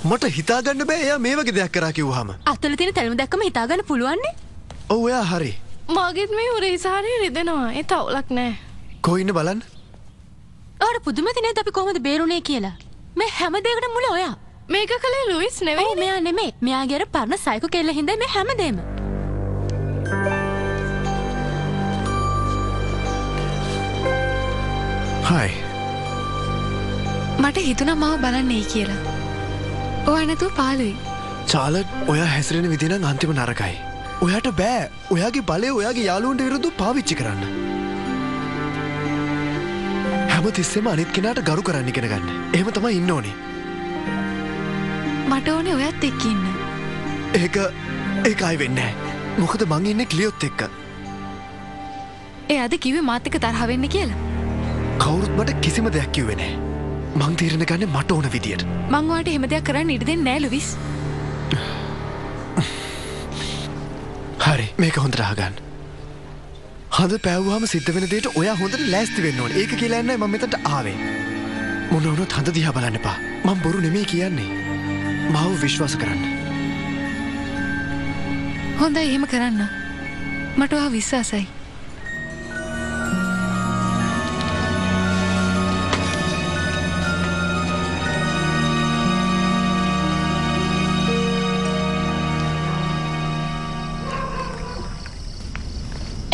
මට හිතාගන්න බෑ එයා මේ වගේ දෙයක් කරා කිව්වහම අතල තියෙන තැල්ම දැක්කම හිතාගන්න පුළුවන්නේ? ඔව් ඔයා හරි මාගෙත් මේ උරේසාරය රිදෙනවා. ඒ තවුලක් නෑ. කොයින්න බලන්න ඔයාට පුදුමති නේද අපි කොහොමද බේරුණේ කියලා? මේ හැම දෙයකටම මුල ඔයා. මේක කළේ ලුයිස් නෙවෙයි. මෙයා නෙමෙයි. මෙයාගේ අර පරණ සයිකෝ කෙල්ල හින්දා මේ හැමදේම. හයි මට හිතුණා මාව බලන්නේ කියලා. ඔයා නැතුව පාළුයි. චාලට් ඔයා හැසිරෙන විදිනම් අන්තිම නරකයි. ඔයාට බෑ ඔයාගේ බලය ඔයාගේ යාලුවන්ට විරුදු පාවිච්චි කරන්න. හැම තිස්සෙම අනිත් කෙනාට ගරු කරන්න ඉගෙන ගන්න. එහෙම තමයි ඉන්න ඕනේ. මට ඕනේ ඔයත් එක්ක ඉන්න. ඒක ඒක අයි වෙන්නේ නැහැ. මොකද මං ඉන්නේ ක්ලියොත් එක්ක. ඒ අද කිව්වේ මාත් එක්ක තරහ වෙන්න කියලා. කවුරුත් මට කිසිම දෙයක් කිව්වේ නැහැ. මං තීරණ ගන්නේ මට ඕන විදියට. මං ඔයාට එහෙම දෙයක් කරන්න ඉඩ දෙන්නේ නෑ ලුවිස්. හරි මේක හොඳට අහගන්න. හඳ පැව්වාම සිද්ධ වෙන දේට ඔයා හොඳට ලෑස්ති වෙන්න ඕනේ. ඒක කියලා යන්නයි මම මෙතනට ආවේ. මොන වුණත් හඳ දිහා බලන්න එපා. මම බොරු නෙමෙයි කියන්නේ. මාව විශ්වාස කරන්න. හොඳයි එහෙම කරන්න. මට ඔයා විශ්වාසයි.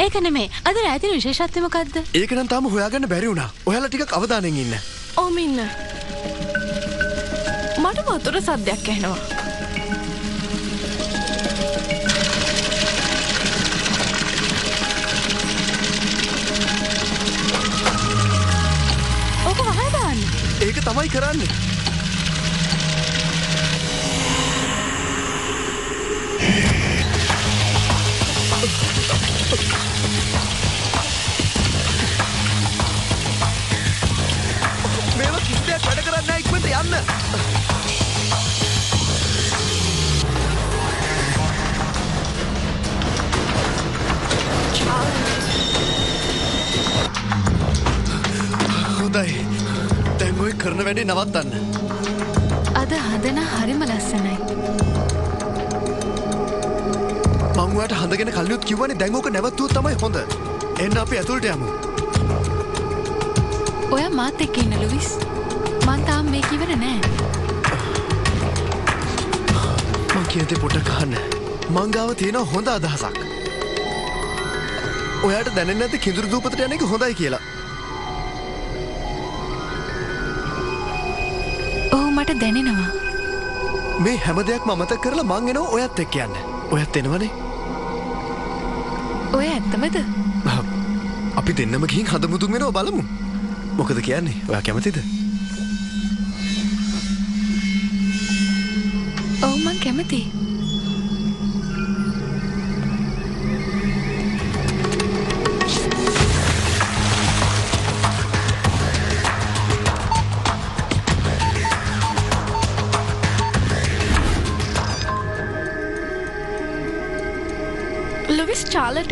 ඒක නෙමේ. අද රැතින විශේෂත්වය මොකද්ද? ඒක නම් තාම හොයාගන්න බැරි වුණා. ඔයාලා ටිකක් අවධානයෙන් ඉන්න. ඕම ඉන්න. වතුර සද්දයක් ඇහෙනවා. ඕක වහලා දාන්න. ඒක තමයි කරන්නේ. මේවා කිසිදයක් වැඩ කරන්නේ නැහැ ඉක්මනට යන්න. කරන වැඩේ නවත්තන්න අද හදන හරිම ලස්සනයි. මං ඔයාට හඳගෙන කලිනුත් කිව්වනේ දැන් ඕක නැවතුවොත් තමයි හොඳ එන්න අපි ඇතුළට යමු ඔයා මාත් එක්ක ඉන්න ලුවිස්. මං තාම මේක ඉවර නෑ. මං කියන දේ පොඩ්ඩක් අහන්න මං ගාව තියෙන හොඳ අදහසක් ඔයාට දැනෙන්නේ නැති කිඳුරු දූපතට යන එක හොඳයි කියලා මට දැනෙනවා. මේ හැම දෙයක්ම අමතක කරලා මං එනවා ඔයත් එක්ක යන්න. ඔයත් එනවනේ. ඔය ඇත්තමද? අපි දෙන්නම ගිහින් හදමුතුන් වෙනවා බලමු. මොකද කියන්නේ? ඔයා කැමතිද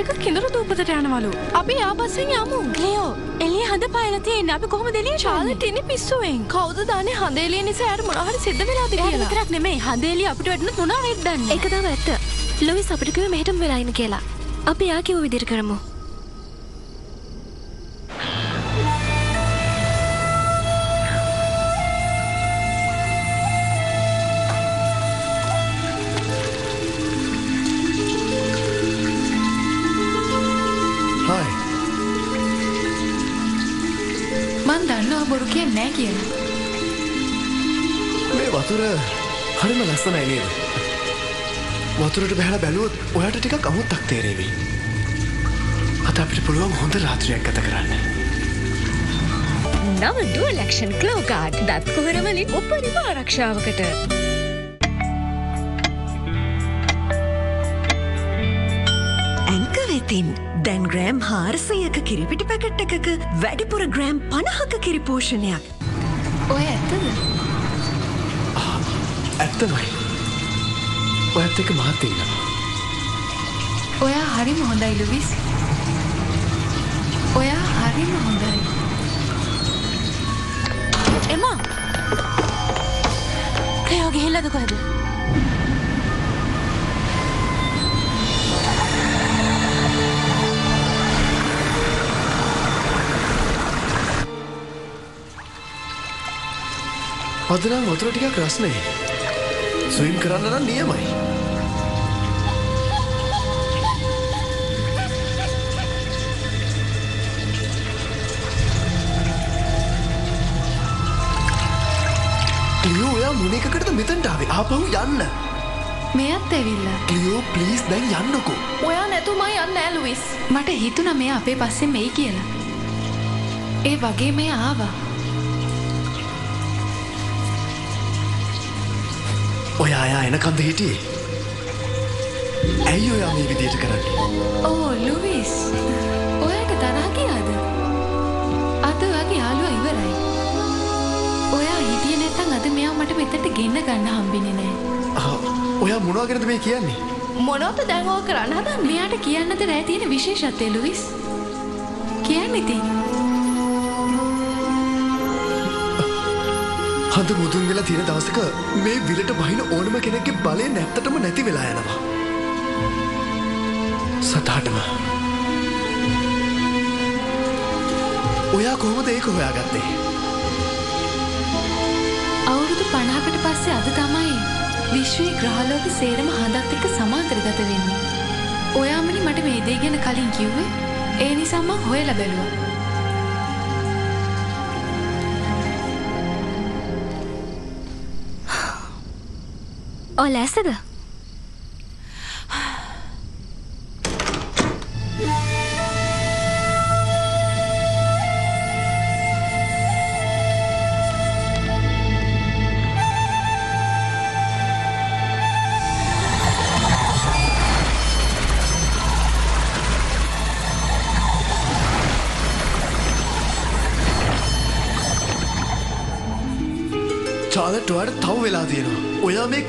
එක කිඳුරු දූපතට යනවලු. අපි ආපස්සෙන් යමු. ක්ලියෝ එළිය හඳ පායලා තියෙන්නේ. අපි කොහොමද එළියට චාලට් ඉන්නේ පිස්සුවෙන්. කවුද දන්නේ හඳ එළිය නිසා යාට මොනවා හරි සිද්ධ වෙලාද කියලා. විතරක් නෙමෙයි හඳ එළිය අපිට වැටුණොත් මොනවා වෙයිද දන්නේ. ඒක තමයි ඇත්ත. ලොවිස් අපිට කිව්වේ මෙහෙටම වෙලා ඉන්න කියලා. අපි යා කිව්ව විදිහට කරමු. බොරු කියන්නේ නෑ කියලා. මේ වතුර හරිම ලස්සනයි නේද වතුරට බැහලා බැලුවොත් ඔයාට ටිකක් අමුත්තක් තේරේවි අද අපිට පුළුවන් හොඳ රාත්‍රියක් ගත කරන්න නව ඩුවලක්ෂන් කලෝකාඩ් දත් කොහරවලින් උපරිම ආරක්ෂාවකට. ඇංක වෙතින් දැන් ග්‍රෑම් හාරසයක කිරිපිටි පැකට් එකක වැඩිපුර ග්‍රෑම් පණහක කිරිපෝෂණයක්. ඔය ඇත්තද? ඇත්තමයි ඔයත් එක මාත් ඉන්නවා ඔයා හරිම හොඳයි ලුවිස්. ඔයා හරිම හොඳයි. එමා ක්ලියෝ ගිහිල්ලාද කොහෙද? අද නම් වතුර ටිකක් රස්නේ ස්විම් කරන්න නම් නියමයි ලියෝ ඔයා මොන එකකටද මෙතනට ආවේ ආපහු යන්න මෙයත් ඇවිල්ලා. ලියෝ ප්ලීස් දැන් යන්නකෝ ඔයා නැතුව මම යන්නේ නෑ ලුවිස්. මට හිතුණා මෙයා අපේ පස්සෙන් මෙයි කියලා. ඒ වගේ මෙයා ආවා. ඔයා අයා එනකන්ද හිටියේ ඇයි ඔයා මේ විදියට කරන්නේ ඕ ලුවිස්. ඔයාට තරහ ගියාද? අද ඔයාගේ යාළුවා ඉවරයි. ඔයා හිටියේ නැත්නම් අද මෙයා මට මෙතනට ගෙන්න ගන්න හම්බෙන්නේ නෑ. ඔයා මොනවා ගැනද මේ කියන්නේ මොනවද දැන් ඕක කරන්න හදන්නේ? මෙයාට කියන්නද රෑ තියෙන විශේෂත්වය ලුවිස්? කියන්න ඉතින්. හඳ මුදුන් වෙලා තියෙන දවසක මේ විලට බහින ඕනම කෙනෙක්ගේ බලය නැත්තටම නැති වෙලා යනවා. සතාටම. ඔයා කොහොමද ඒක හොයාගත්තේ? අවුරුදු 50කට පස්සේ අද තමයි විශ්වයේ ග්‍රහලෝක සේරම හඳත් එක්ක සමාන්තරගත වෙන්නේ. ඔයාමනි මට මේ දේ ගැන කලින් කිව්වේ. ඒ නිසා මම හොයලා බැලුවා. ඔය ලෑස්තිද?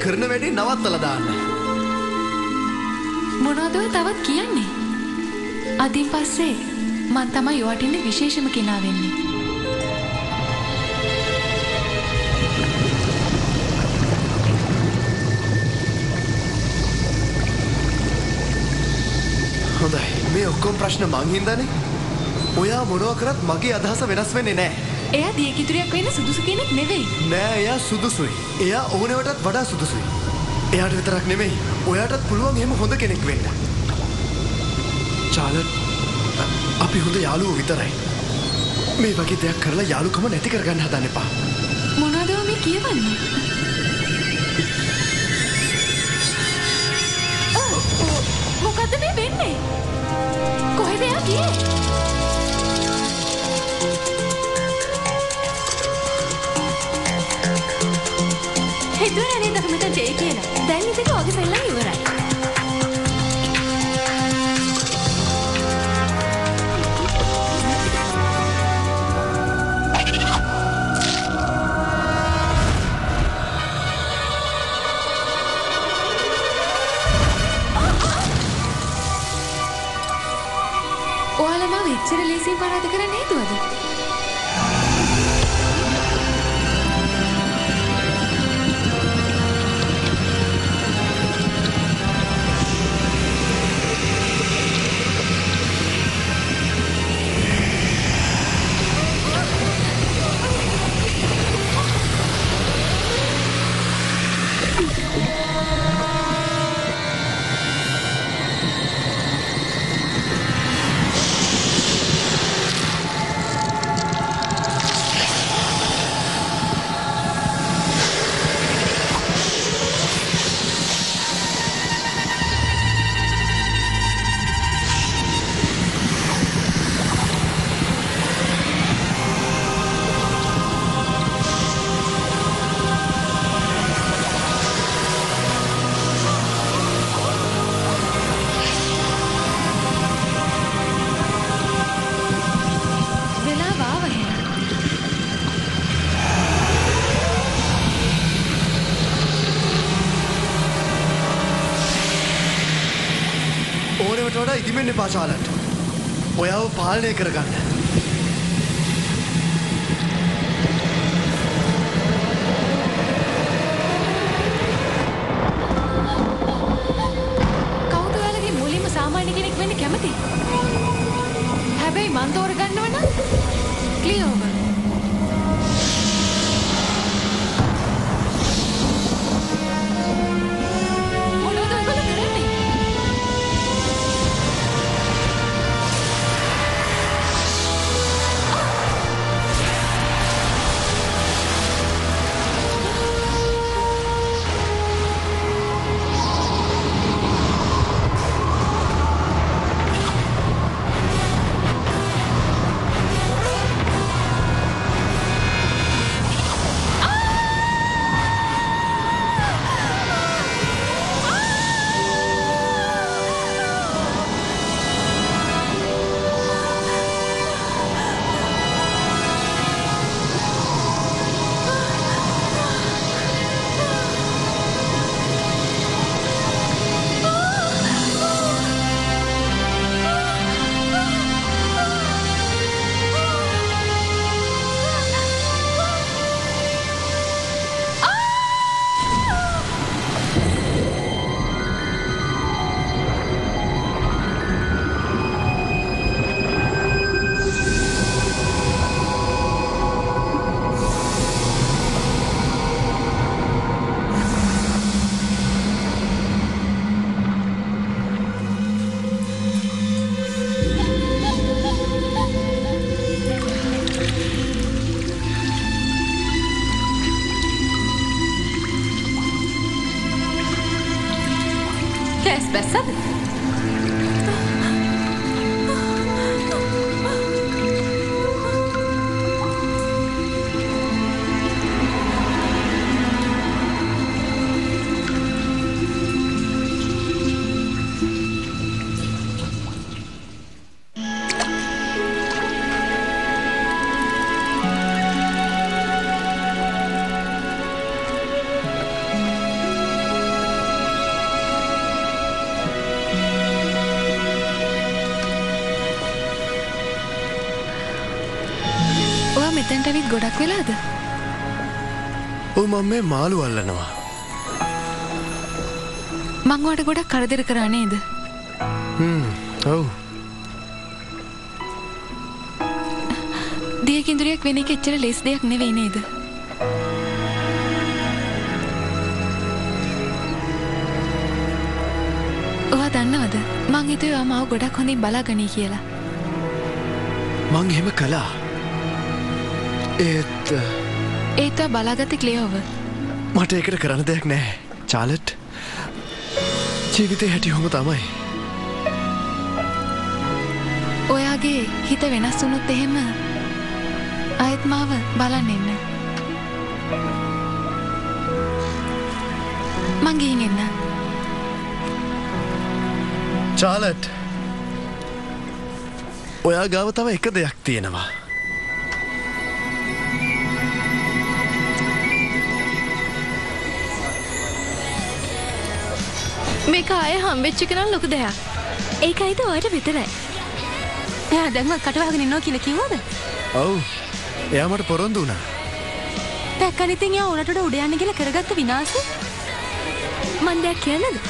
කරන වැඩේ නවත්තලා දාන්න. මොනවද තවත් කියන්නේ? අදින් පස්සේ මං තමයි ඔයාට ඉන්නේ විශේෂම කෙනා වෙන්නේ. හොඳයි. මේ ඔක්කොම ප්‍රශ්න මං හින්දානේ. ඔයා මොනවා කරත් මගේ අදහස වෙනස් වෙන්නේ නැහැ. එයා දියකිතුරියක් වෙන්න සුදුසු කෙනෙක් නෙවෙයි. නෑ එයා සුදුසුයි. එයා ඕනවටත් වඩා සුදුසුයි. එයාට විතරක් නෙමෙයි. ඔයාටත් පුළුවන් එහෙම හොඳ කෙනෙක් වෙන්න. චාලට් අපි හොඳ යාළුවෝ විතරයි. මේ වගේ දෙයක් කරලා යාළුකම නැති කරගන්න හදන්න එපා. මොනවද මේ කියවන්නේ? අ, ඔ- මොකද්ද මේ වෙන්නේ? කොහෙද එයා ගියේ? හිතුවේ නේද අපි මෙතන ජේ කියලා. දැන් ඉතින් ඔගේ සෙල්ලම් ඉවරයි. ඔයාලා මාව එච්චර ලේසියෙන් පරාද කරන්න හේතුවද? වඩා ඉදිමෙන්න එපා චාලට්. ඔයාව පාලනය කරගන්න. මෙතන්ට ඇවිත් ගොඩක් වෙලාද? මම මේ මාළු අල්ලනවා. මංවාට ගොඩක් කරදර කරා නේද? හ්ම් ඔව්. දියකින්දුරියක් වෙන එච්චර ලෙස් දෙයක් නෙවෙයි නේද? ඔවා දන්නවද? මං හිතුවා මාව ගොඩක් හොඳින් බලාගනී කියලා. මං එහෙම කළා ඒත් අ, ඒත්වා බලාගත ක්ලියෝව. මට ඒකට කරන්න දෙයක් නෑ චාලට් ජීවිතය හැටි හොම තමයි. ඔයාගේ හිත වෙනස් වුණොත් එහෙම අයත් මාව බලන්න එන්න. මං ගිහින් එන්න. චාලට් ඔයා ගාව තව එක දෙයක් තියෙනවා මේක අය හම්බෙච්චි කරන්න ලොකු දෙයක්. ඒක අයිත ඔයට විතරයි. එයා දැන්වත් කටවාගෙන ඉන්නවා කියලා කිව්වද? ඔව්. එයා මට පොරොන්දු වුණා. දැක්කනිතින් එයා උනට උඩ යන්න කියලා කරගත්ත විනාශය? මන් දෙයක් කියන්නද?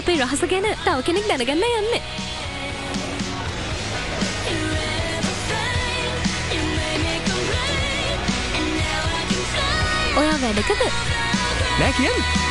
අපේ රහස ගැන තව කෙනෙක් දැනගන්න යන්නේ. ඔයා වැඩකද? නෑ කියන්න